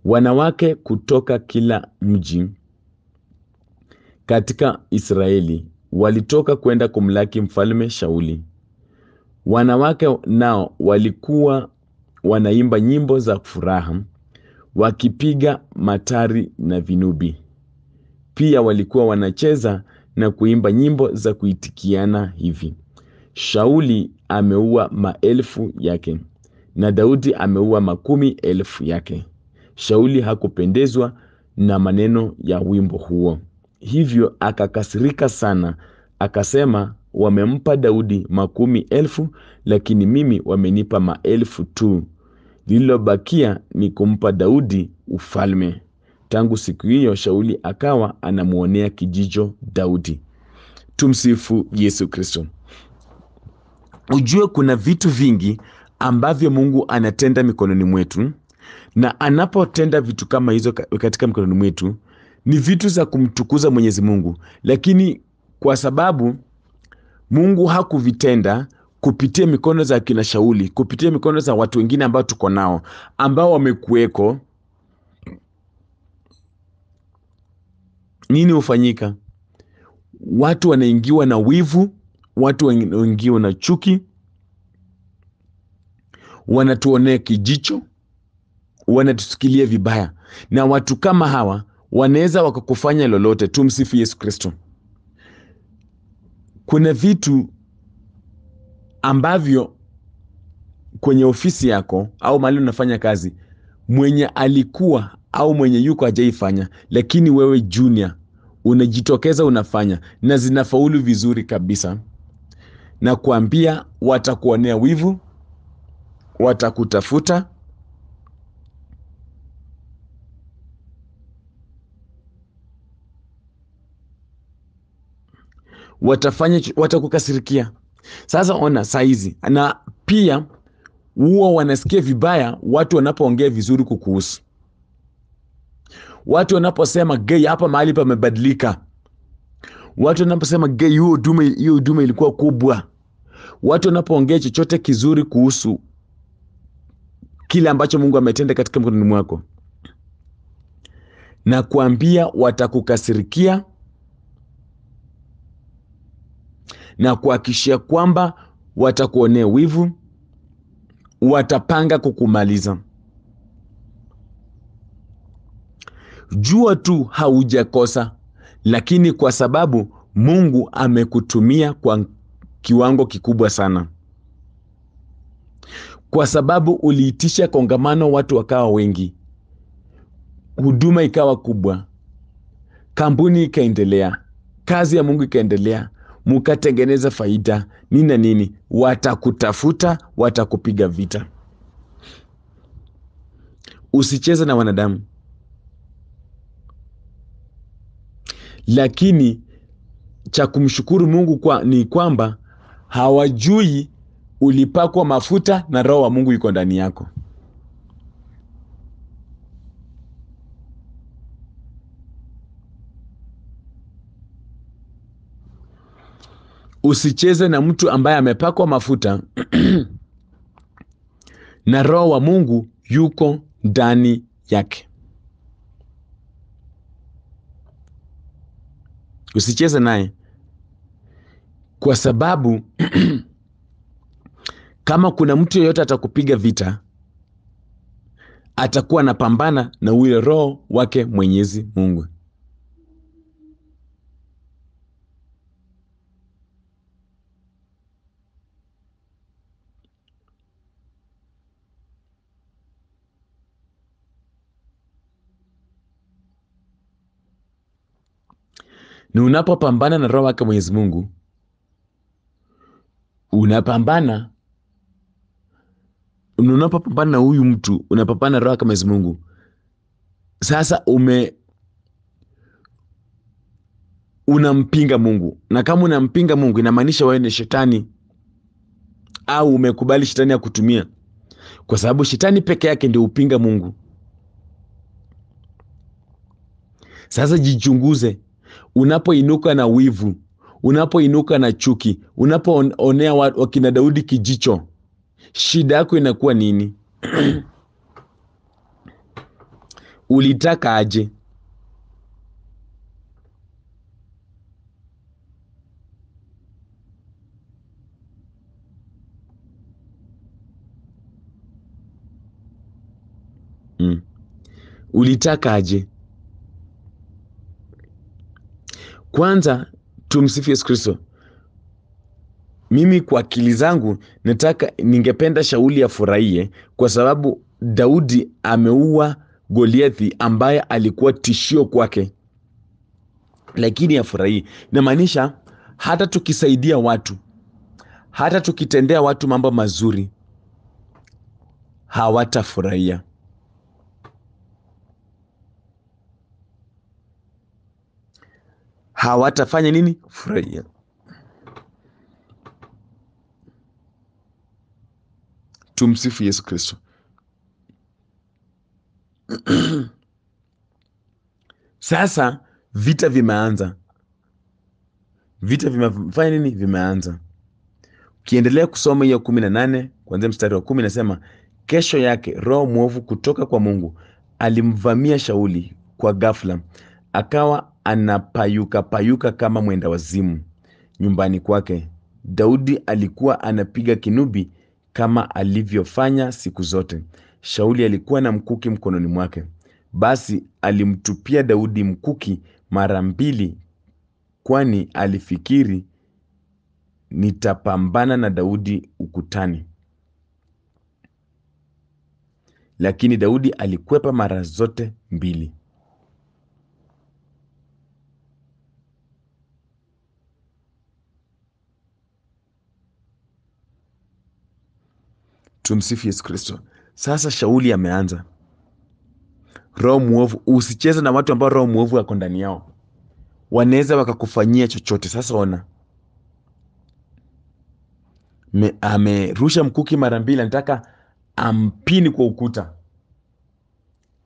Wanawake kutoka kila mji katika israeli walitoka kwenda kumlaki mfalme shauli wanawake nao walikuwa wanaimba nyimbo za furaha wakipiga matari na vinubi. Pia walikuwa wanacheza na kuimba nyimbo za kuitikiana hivi. Shauli ameua maelfu yake na daudi ameua makumi elfu yake. Shauli hakupendezwa na maneno ya wimbo huo. Hivyo akakasirika sana akasema wamempa daudi makumi elfu lakini mimi wamenipa maelfu tu. Lililobakia ni kumpa daudi ufalme. Tangu siku hiyo shauli akawa anamwonea kijicho daudi. Tumsifu yesu kristo. Ujue kuna vitu vingi ambavyo mungu anatenda mikononi mwetu na anapotenda vitu kama hizo katika mikononi mwetu ni vitu za kumtukuza mwenyezi mungu. Lakini kwa sababu mungu hakuvitenda kupitia mikono za kina shauli kupitia mikono za watu wengine ambao tuko nao ambao wamekuweko. Nini hufanyika? Watu wanaingiwa na wivu watu wanaingiwa na chuki wanatuonea kijicho wanatusikilia vibaya. Na watu kama hawa wanaweza wakakufanya lolote. Tumsifu yesu kristo kuna vitu ambavyo kwenye ofisi yako au mahali unafanya kazi mwenye alikuwa au mwenye yuko hajaifanya lakini wewe junior unajitokeza unafanya na zinafaulu vizuri kabisa na kuambia watakuonea wivu watakutafuta watafanya watakukasirikia. Sasa ona saizi na pia huwa wanasikia vibaya watu wanapoongea vizuri kukuhusu. Watu wanaposema gei hapa mahali pamebadilika. Watu wanaposema gei hiyo huduma hiyo ilikuwa kubwa. Watu wanapoongea chochote kizuri kuhusu kile ambacho mungu ametenda katika mkononi mwako na kuambia watakukasirikia na kuhakikishia kwamba watakuonea wivu watapanga kukumaliza. Jua tu haujakosa lakini kwa sababu mungu amekutumia kwa kiwango kikubwa sana. Kwa sababu uliitisha kongamano watu wakawa wengi. Huduma ikawa kubwa. Kampuni ikaendelea. Kazi ya mungu ikaendelea mukatengeneza faida nini na nini, watakutafuta, watakupiga vita. Usicheze na wanadamu, lakini cha kumshukuru Mungu kwa, ni kwamba hawajui ulipakwa mafuta na Roho wa Mungu yuko ndani yako. Usicheze na mtu ambaye amepakwa mafuta na Roho wa Mungu yuko ndani yake. Usicheze naye kwa sababu kama kuna mtu yeyote atakupiga vita, atakuwa anapambana na ule Roho wake Mwenyezi Mungu. Ni unapopambana na Roho wake Mwenyezi Mungu, unapambana unapopambana na huyu mtu, unapambana na Roho wake Mwenyezi Mungu. Sasa ume unampinga Mungu, na kama unampinga Mungu inamaanisha wewe ni shetani, au umekubali shetani ya kutumia, kwa sababu shetani peke yake ndio upinga Mungu. Sasa jichunguze unapoinuka na wivu, unapoinuka na chuki, unapoonea wakina Daudi kijicho, shida yako inakuwa nini? Ulitaka aje? Mm. Ulitaka aje? Kwanza tumsifu Yesu Kristo. Mimi kwa akili zangu nataka, ningependa Shauli afurahie kwa sababu Daudi ameua Goliathi ambaye alikuwa tishio kwake, lakini afurahie. Namaanisha hata tukisaidia watu, hata tukitendea watu mambo mazuri, hawatafurahia. Hawatafanya nini? Furahia. Tumsifu Yesu Kristo. Sasa vita vimeanza, vita vimefanya nini? Vimeanza. Ukiendelea kusoma hiyo kumi na nane kuanzia mstari wa kumi nasema, kesho yake roho mwovu kutoka kwa Mungu alimvamia Shauli kwa ghafla, akawa anapayuka payuka kama mwenda wazimu nyumbani kwake. Daudi alikuwa anapiga kinubi kama alivyofanya siku zote. Shauli alikuwa na mkuki mkononi mwake, basi alimtupia Daudi mkuki mara mbili, kwani alifikiri, nitapambana na Daudi ukutani. Lakini Daudi alikwepa mara zote mbili. Tumsifu Yesu Kristo. Sasa Shauli ameanza roho mwovu. Usicheze na watu ambao roho mwovu ako ndani yao, wanaweza wakakufanyia chochote. Sasa ona, amerusha mkuki mara mbili, anataka ampini kwa ukuta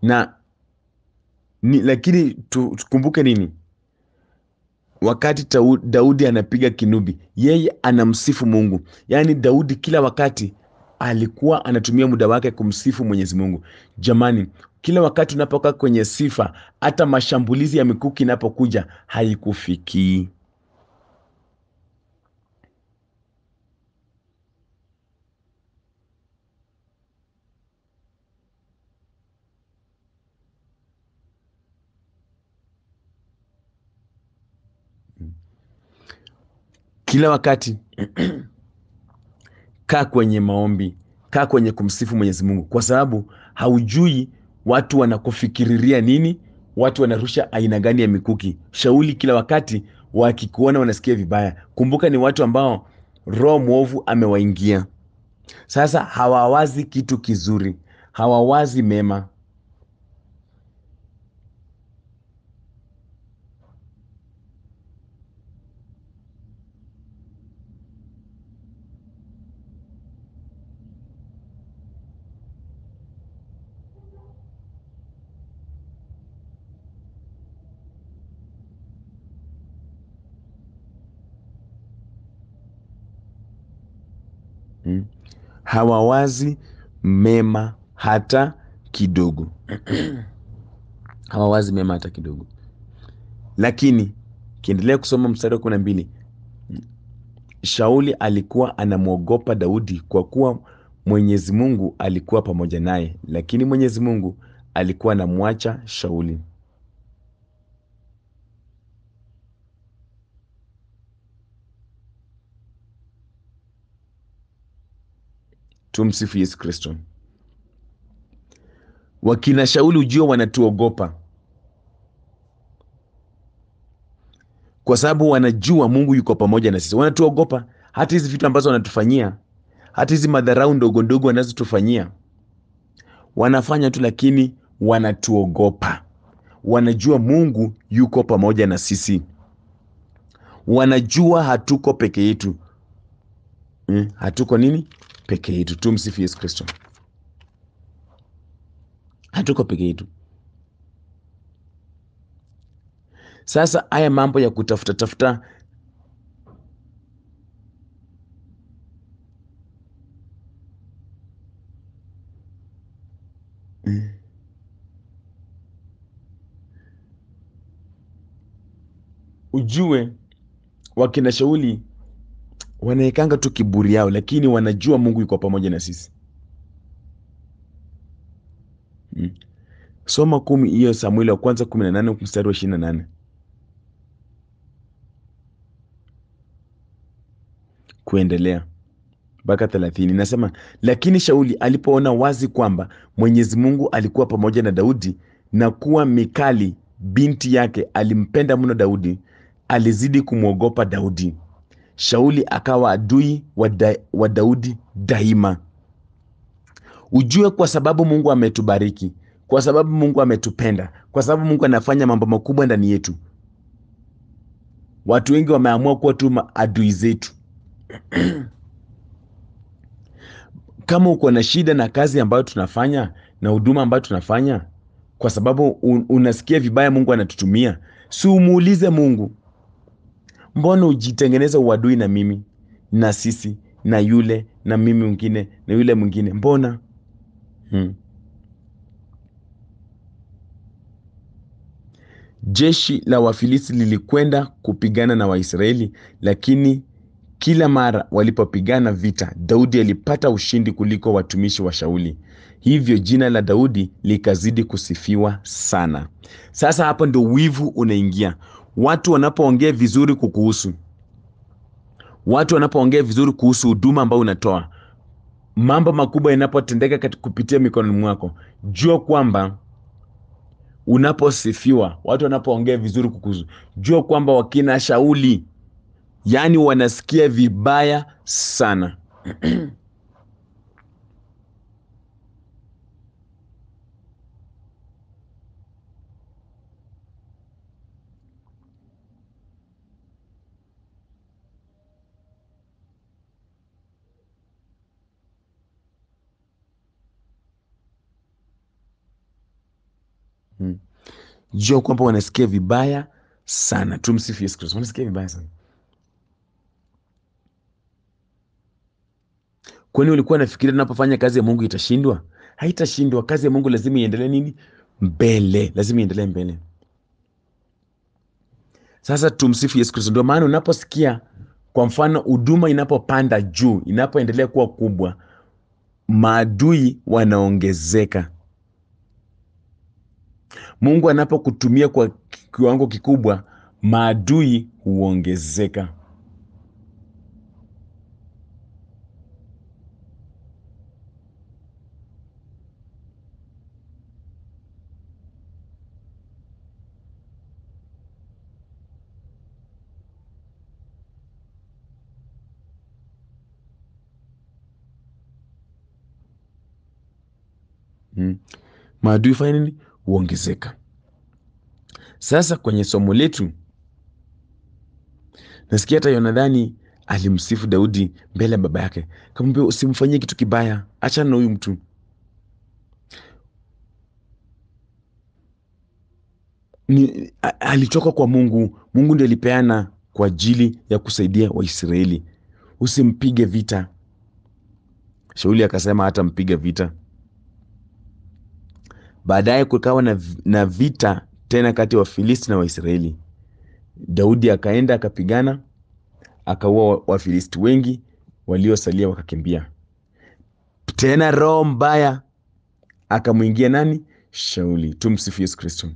na ni, lakini tukumbuke nini? Wakati Daudi anapiga kinubi, yeye anamsifu Mungu. Yaani Daudi kila wakati alikuwa anatumia muda wake kumsifu Mwenyezi Mungu. Jamani, kila wakati unapokaa kwenye sifa, hata mashambulizi ya mikuki inapokuja haikufikii. Kila wakati kaa kwenye maombi, kaa kwenye kumsifu Mwenyezi Mungu, kwa sababu haujui watu wanakufikiriria nini, watu wanarusha aina gani ya mikuki. Shauli kila wakati wakikuona wanasikia vibaya. Kumbuka ni watu ambao roho mwovu amewaingia. Sasa hawawazi kitu kizuri, hawawazi mema. Mm. Hawawazi mema hata kidogo. Hawawazi mema hata kidogo. Lakini kiendelea kusoma mstari wa kumi na mbili, Shauli alikuwa anamwogopa Daudi kwa kuwa Mwenyezi Mungu alikuwa pamoja naye, lakini Mwenyezi Mungu alikuwa anamwacha Shauli. Tumsifu Yesu Kristo. Wakina Shauli ujio wanatuogopa kwa sababu wanajua Mungu yuko pamoja na sisi. Wanatuogopa hata hizi vitu ambazo wanatufanyia, hata hizi madharau ndogo ndogo wanazotufanyia, wanafanya tu, lakini wanatuogopa. Wanajua Mungu yuko pamoja na sisi, wanajua hatuko peke yetu. Hmm, hatuko nini peke yetu. Tumsifu Yesu Kristo. Hatuko peke yetu. Sasa haya mambo ya kutafuta tafuta mm. Ujue wakina Shauli wanaekanga tu kiburi yao, lakini wanajua Mungu yuko pamoja na sisi hmm. Soma kumi hiyo Samueli wa kwanza kumi na nane mstari wa ishirini na nane kuendelea mpaka thelathini nasema, lakini Shauli alipoona wazi kwamba Mwenyezi Mungu alikuwa pamoja na Daudi na kuwa Mikali binti yake alimpenda mno Daudi, alizidi kumwogopa Daudi. Shauli akawa adui wa, da, wa Daudi daima. Ujue kwa sababu Mungu ametubariki, kwa sababu Mungu ametupenda, kwa sababu Mungu anafanya mambo makubwa ndani yetu, watu wengi wameamua kuwa tu adui zetu. Kama uko na shida na kazi ambayo tunafanya na huduma ambayo tunafanya, kwa sababu un unasikia vibaya Mungu anatutumia, si umuulize Mungu, mbona ujitengeneza uadui na mimi na sisi na yule na mimi mwingine na yule mwingine, mbona hmm. Jeshi la Wafilisti lilikwenda kupigana na Waisraeli, lakini kila mara walipopigana vita, Daudi alipata ushindi kuliko watumishi wa Shauli. Hivyo jina la Daudi likazidi kusifiwa sana. Sasa hapo ndio wivu unaingia. Watu wanapoongea vizuri kukuhusu, watu wanapoongea vizuri kuhusu huduma ambayo unatoa, mambo makubwa yanapotendeka kupitia mikononi mwako, jua kwamba unaposifiwa, watu wanapoongea vizuri kukuhusu, jua kwamba wakina Shauli. Yaani wanasikia vibaya sana. Jua kwamba wanasikia vibaya sana. Tumsifu Yesu Kristo. Wanasikia vibaya sana. Kwani ulikuwa nafikiria tunapofanya kazi ya Mungu itashindwa? Haitashindwa. Kazi ya Mungu lazima iendelee nini? Mbele, lazima iendelee mbele. Sasa tumsifu Yesu Kristo. Ndio maana unaposikia kwa mfano huduma inapopanda juu, inapoendelea kuwa kubwa, maadui wanaongezeka. Mungu anapokutumia kwa kiwango kikubwa, maadui huongezeka. Hmm. Maadui fanya nini? Huongezeka sasa kwenye somo letu nasikia hata yonadhani alimsifu daudi mbele ya baba yake. Kamwambia usimfanyie kitu kibaya achana na huyu mtu. Ni, alitoka kwa mungu. Mungu ndiye alipeana kwa ajili ya kusaidia waisraeli. Usimpige vita. Shauli akasema hata mpiga vita baadaye kukawa na, na vita tena kati ya wafilisti na waisraeli. Daudi akaenda akapigana akaua wafilisti wengi waliosalia wakakimbia. Tena roho mbaya akamwingia nani? Shauli. Tumsifu yesu kristo.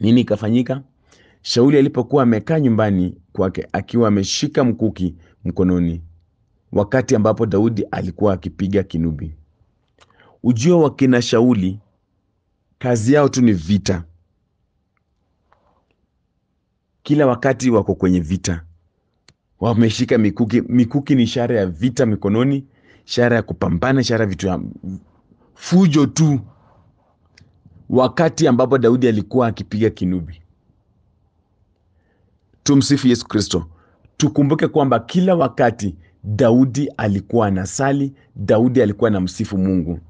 Nini ikafanyika? Shauli alipokuwa amekaa nyumbani kwake akiwa ameshika mkuki mkononi wakati ambapo daudi alikuwa akipiga kinubi ujio wakina shauli kazi yao tu ni vita. Kila wakati wako kwenye vita. Wameshika mikuki mikuki ni ishara ya vita mikononi ishara ya kupambana ishara ya vitu ya fujo tu. Wakati ambapo daudi alikuwa akipiga kinubi. Tumsifu yesu kristo. Tukumbuke kwamba kila wakati daudi alikuwa anasali daudi alikuwa na msifu mungu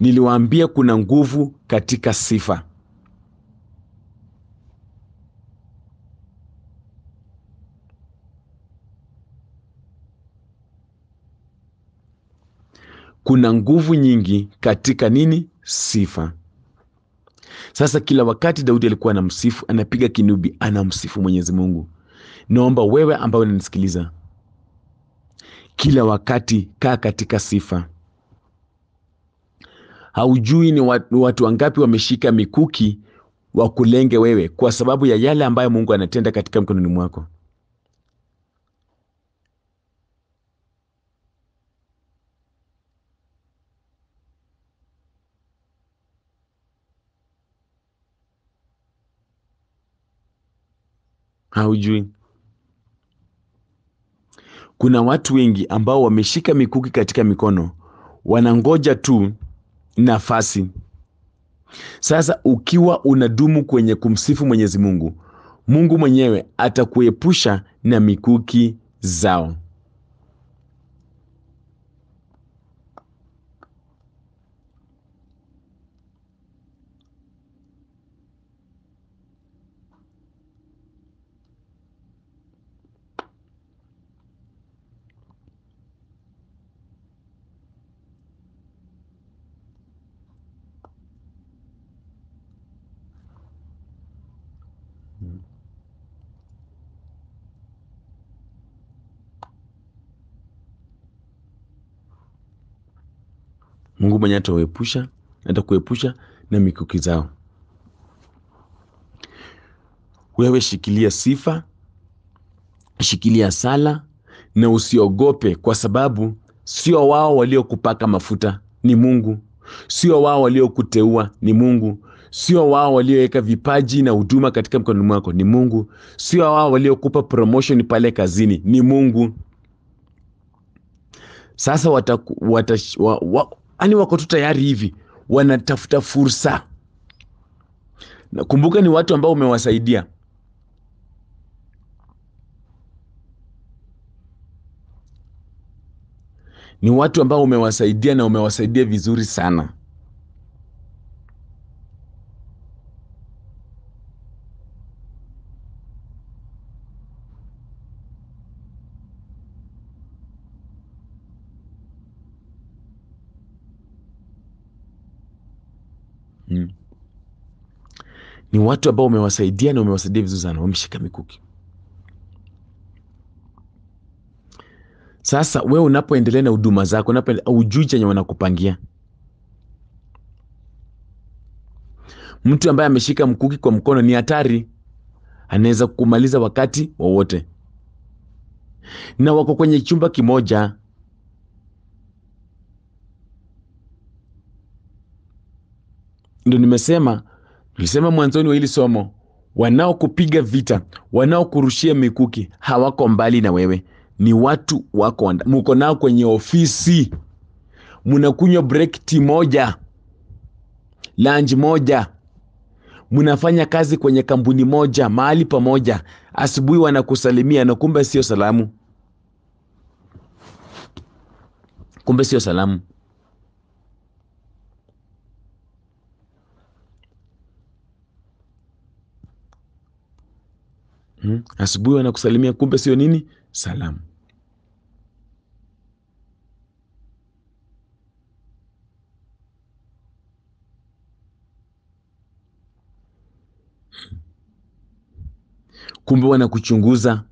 niliwaambia kuna nguvu katika sifa. Kuna nguvu nyingi katika nini? Sifa. Sasa kila wakati daudi alikuwa anamsifu anapiga kinubi anamsifu mwenyezi mungu. Naomba wewe ambaye unanisikiliza kila wakati kaa katika sifa haujui ni watu, wangapi wameshika mikuki wakulenge wewe kwa sababu ya yale ambayo mungu anatenda katika mkononi mwako. Haujui. Kuna watu wengi ambao wameshika mikuki katika mikono wanangoja tu nafasi. Sasa ukiwa unadumu kwenye kumsifu mwenyezi mungu mungu mwenyewe atakuepusha na mikuki zao mungu mwenyewe atawaepusha atakuepusha na mikuki zao. Wewe shikilia sifa shikilia sala na usiogope kwa sababu sio wao waliokupaka mafuta ni mungu. Sio wao waliokuteua ni mungu. Sio wao walioweka vipaji na huduma katika mkononi mwako ni mungu. Sio wao waliokupa promotion pale kazini ni mungu. Sasa wataku, watash, wa, wa, ani wako tu tayari hivi wanatafuta fursa. Na kumbuka ni watu ambao umewasaidia. Ni watu ambao umewasaidia na umewasaidia vizuri sana hmm. Ni watu ambao umewasaidia na umewasaidia vizuri sana. Wameshika mikuki. Sasa we unapoendelea na huduma zako ujui chenye wanakupangia. Mtu ambaye ameshika mkuki kwa mkono ni hatari. Anaweza kumaliza wakati wowote. Na wako kwenye chumba kimoja. Ndio nimesema nilisema mwanzoni wa hili somo wanaokupiga vita wanaokurushia mikuki hawako mbali na wewe. Ni watu wako muko nao kwenye ofisi. Munakunywa break tea moja lunch moja. Munafanya kazi kwenye kampuni moja mahali pamoja. Asubuhi wanakusalimia na kumbe sio salamu. Kumbe sio salamu hmm? asubuhi wanakusalimia kumbe sio nini? Salamu. Kumbe wanakuchunguza.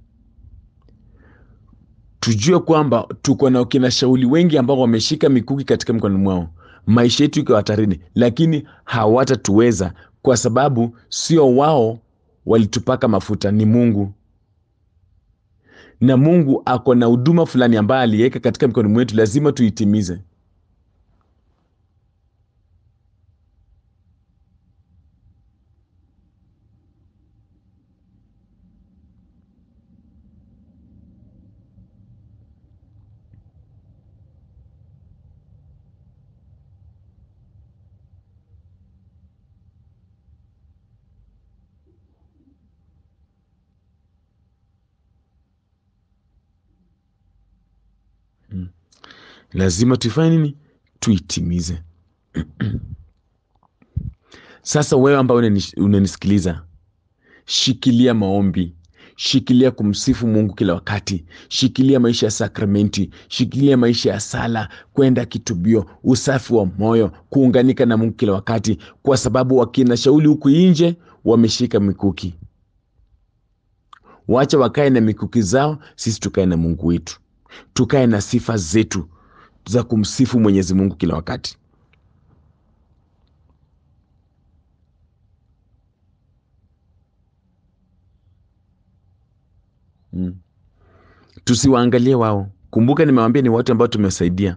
Tujue kwamba tuko na kina shauli wengi ambao wameshika mikuki katika mikono mwao. Maisha yetu iko hatarini lakini hawatatuweza kwa sababu sio wao walitupaka mafuta ni mungu. Na mungu ako na huduma fulani ambayo aliweka katika mikono mwetu lazima tuitimize lazima tuifanye nini? Tuitimize. Sasa wewe ambaye unanisikiliza shikilia maombi shikilia kumsifu mungu kila wakati shikilia maisha ya sakramenti shikilia maisha ya sala kwenda kitubio usafi wa moyo kuunganika na mungu kila wakati kwa sababu wakina shauli huku nje wameshika mikuki. Wacha wakae na mikuki zao sisi tukae na mungu wetu. Tukae na sifa zetu za kumsifu mwenyezi mungu kila wakati. Mm. tusiwaangalie wao. Kumbuka nimewambia ni watu ambao tumesaidia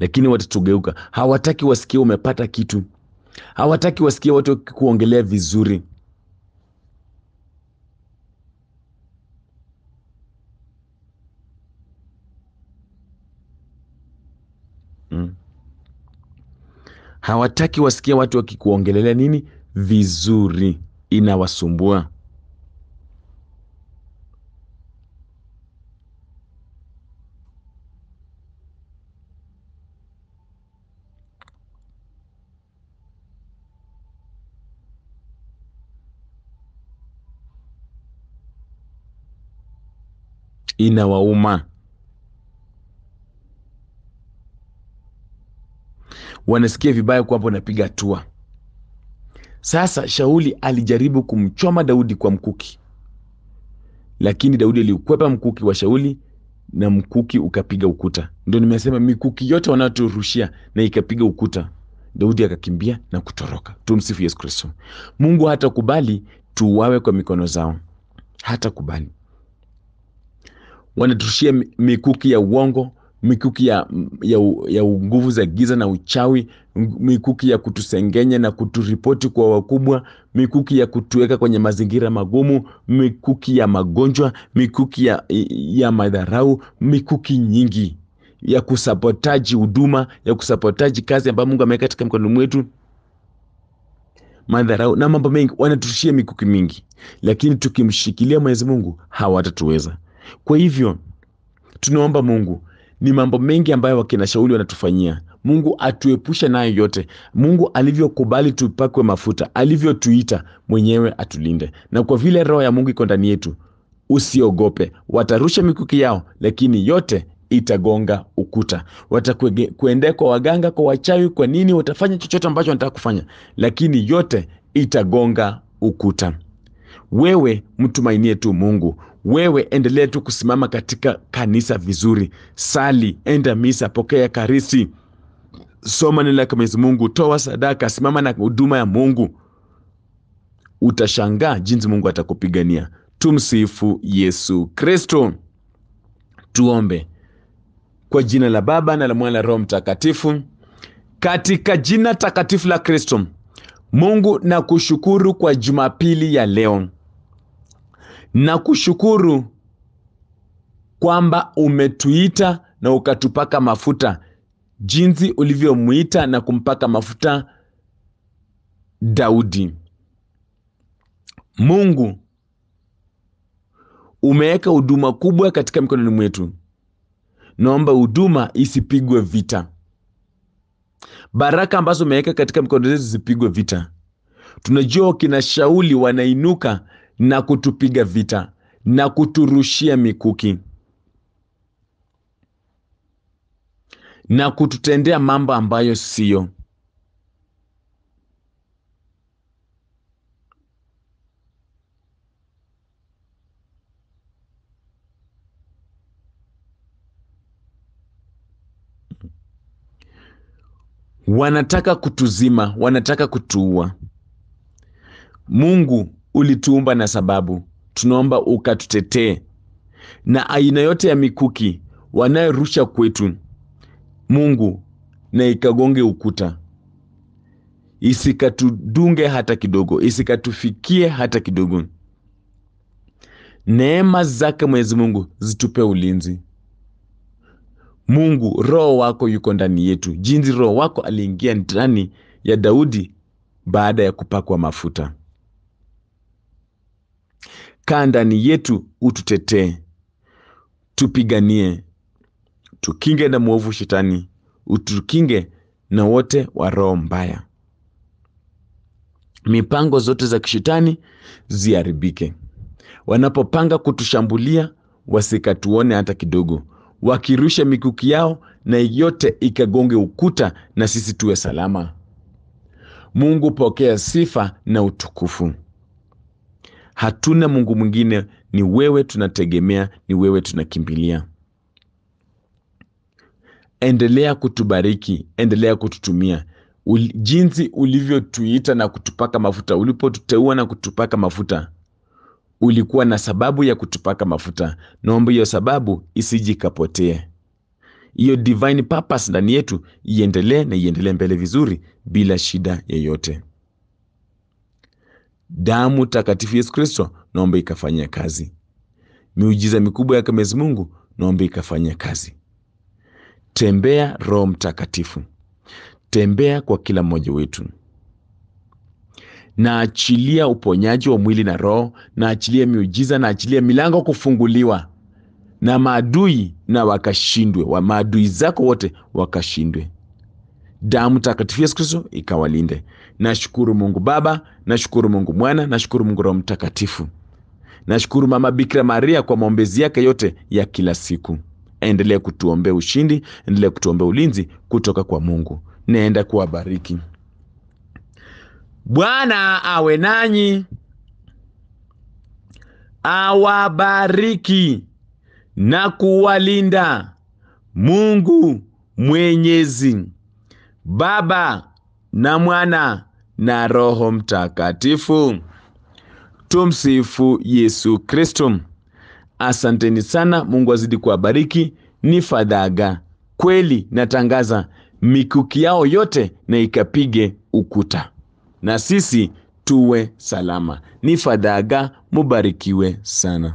lakini watatugeuka. Hawataki wasikie umepata kitu. Hawataki wasikie watu kuongelea vizuri mm. Hawataki wasikia watu wakikuongelelea nini? Vizuri. Inawasumbua. Inawauma wanasikia vibaya kwamba unapiga hatua. Sasa shauli alijaribu kumchoma daudi kwa mkuki. Lakini daudi aliukwepa mkuki wa shauli na mkuki ukapiga ukuta. Ndio nimesema mikuki yote wanaoturushia na ikapiga ukuta daudi akakimbia na kutoroka. Tumsifu yesu kristo. Mungu hatakubali tuuawe kwa mikono zao. Hatakubali. Wanaturushia mikuki ya uongo mikuki ya, ya, ya nguvu za giza na uchawi mikuki ya kutusengenya na kuturipoti kwa wakubwa mikuki ya kutuweka kwenye mazingira magumu mikuki ya magonjwa mikuki ya, ya madharau mikuki nyingi ya kusapotaji huduma ya kusapotaji kazi ambayo mungu ameweka katika mkono mwetu. Madharau na mambo mengi wanatushia mikuki mingi lakini tukimshikilia mwenyezi mungu hawatatuweza. Kwa hivyo tunaomba mungu ni mambo mengi ambayo wakina shauli wanatufanyia. Mungu atuepushe nayo yote. Mungu alivyokubali tupakwe mafuta alivyotuita mwenyewe atulinde. Na kwa vile roho ya mungu iko ndani yetu usiogope. Watarusha mikuki yao lakini yote itagonga ukuta. Watakuendea kwa waganga kwa wachawi kwa nini? Watafanya chochote ambacho wanataka kufanya. Lakini yote itagonga ukuta. Wewe mtumainie tu mungu wewe endelea tu kusimama katika kanisa vizuri. Sali enda misa pokea karisi soma neno la mwenyezi mungu. Toa sadaka simama na huduma ya mungu. Utashangaa jinsi mungu atakupigania. Tumsifu yesu kristo. Tuombe. Kwa jina la baba na la mwana roho mtakatifu. Katika jina takatifu la kristo mungu nakushukuru kwa jumapili ya leo na kushukuru kwamba umetuita na ukatupaka mafuta jinsi ulivyomwita na kumpaka mafuta Daudi. Mungu, umeweka huduma kubwa katika mikononi mwetu. Naomba huduma isipigwe vita. Baraka ambazo umeweka katika mikono zetu zipigwe vita. Tunajua kina Shauli wanainuka na kutupiga vita na kuturushia mikuki na kututendea mambo ambayo siyo. Wanataka kutuzima, wanataka kutuua. Mungu, ulituumba na sababu, tunaomba ukatutetee na aina yote ya mikuki wanayerusha kwetu. Mungu, na ikagonge ukuta, isikatudunge hata kidogo, isikatufikie hata kidogo. Neema zake Mwenyezi Mungu zitupe ulinzi. Mungu, roho wako yuko ndani yetu, jinsi roho wako aliingia ndani ya Daudi baada ya kupakwa mafuta. Kaa ndani yetu, ututetee, tupiganie, tukinge na mwovu Shetani, utukinge na wote wa roho mbaya. Mipango zote za kishetani ziharibike. Wanapopanga kutushambulia, wasikatuone hata kidogo, wakirusha mikuki yao na yote ikagonge ukuta, na sisi tuwe salama. Mungu, pokea sifa na utukufu. Hatuna Mungu mwingine, ni wewe tunategemea, ni wewe tunakimbilia. Endelea kutubariki, endelea kututumia Uli, jinsi ulivyotuita na kutupaka mafuta. Ulipotuteua na kutupaka mafuta, ulikuwa na sababu ya kutupaka mafuta. Naomba hiyo sababu isijikapotee hiyo divine purpose ndani yetu iendelee na iendelee mbele vizuri bila shida yoyote. Damu takatifu Yesu Kristo, naomba ikafanya kazi. Miujiza mikubwa yake Mwenyezi Mungu, naomba ikafanya kazi. Tembea Roho Mtakatifu, tembea kwa kila mmoja wetu. Naachilia uponyaji wa mwili na roho, naachilia miujiza, naachilia milango kufunguliwa na maadui na wakashindwe, wa maadui zako wote wakashindwe. Damu takatifu Yesu Kristo ikawalinde. Nashukuru Mungu Baba, nashukuru Mungu Mwana, nashukuru Mungu Roho Mtakatifu. Nashukuru Mama Bikira Maria kwa maombezi yake yote ya kila siku. Endelea kutuombea ushindi, endelea kutuombea ulinzi kutoka kwa Mungu. Naenda kuwabariki. Bwana awe nanyi, awabariki na kuwalinda. Mungu Mwenyezi, Baba na Mwana na Roho Mtakatifu. Tumsifu Yesu Kristo. Asanteni sana. Mungu azidi kuwabariki. Ni Fadhaga kweli, natangaza mikuki yao yote na ikapige ukuta, na sisi tuwe salama. Ni Fadhaga, mubarikiwe sana.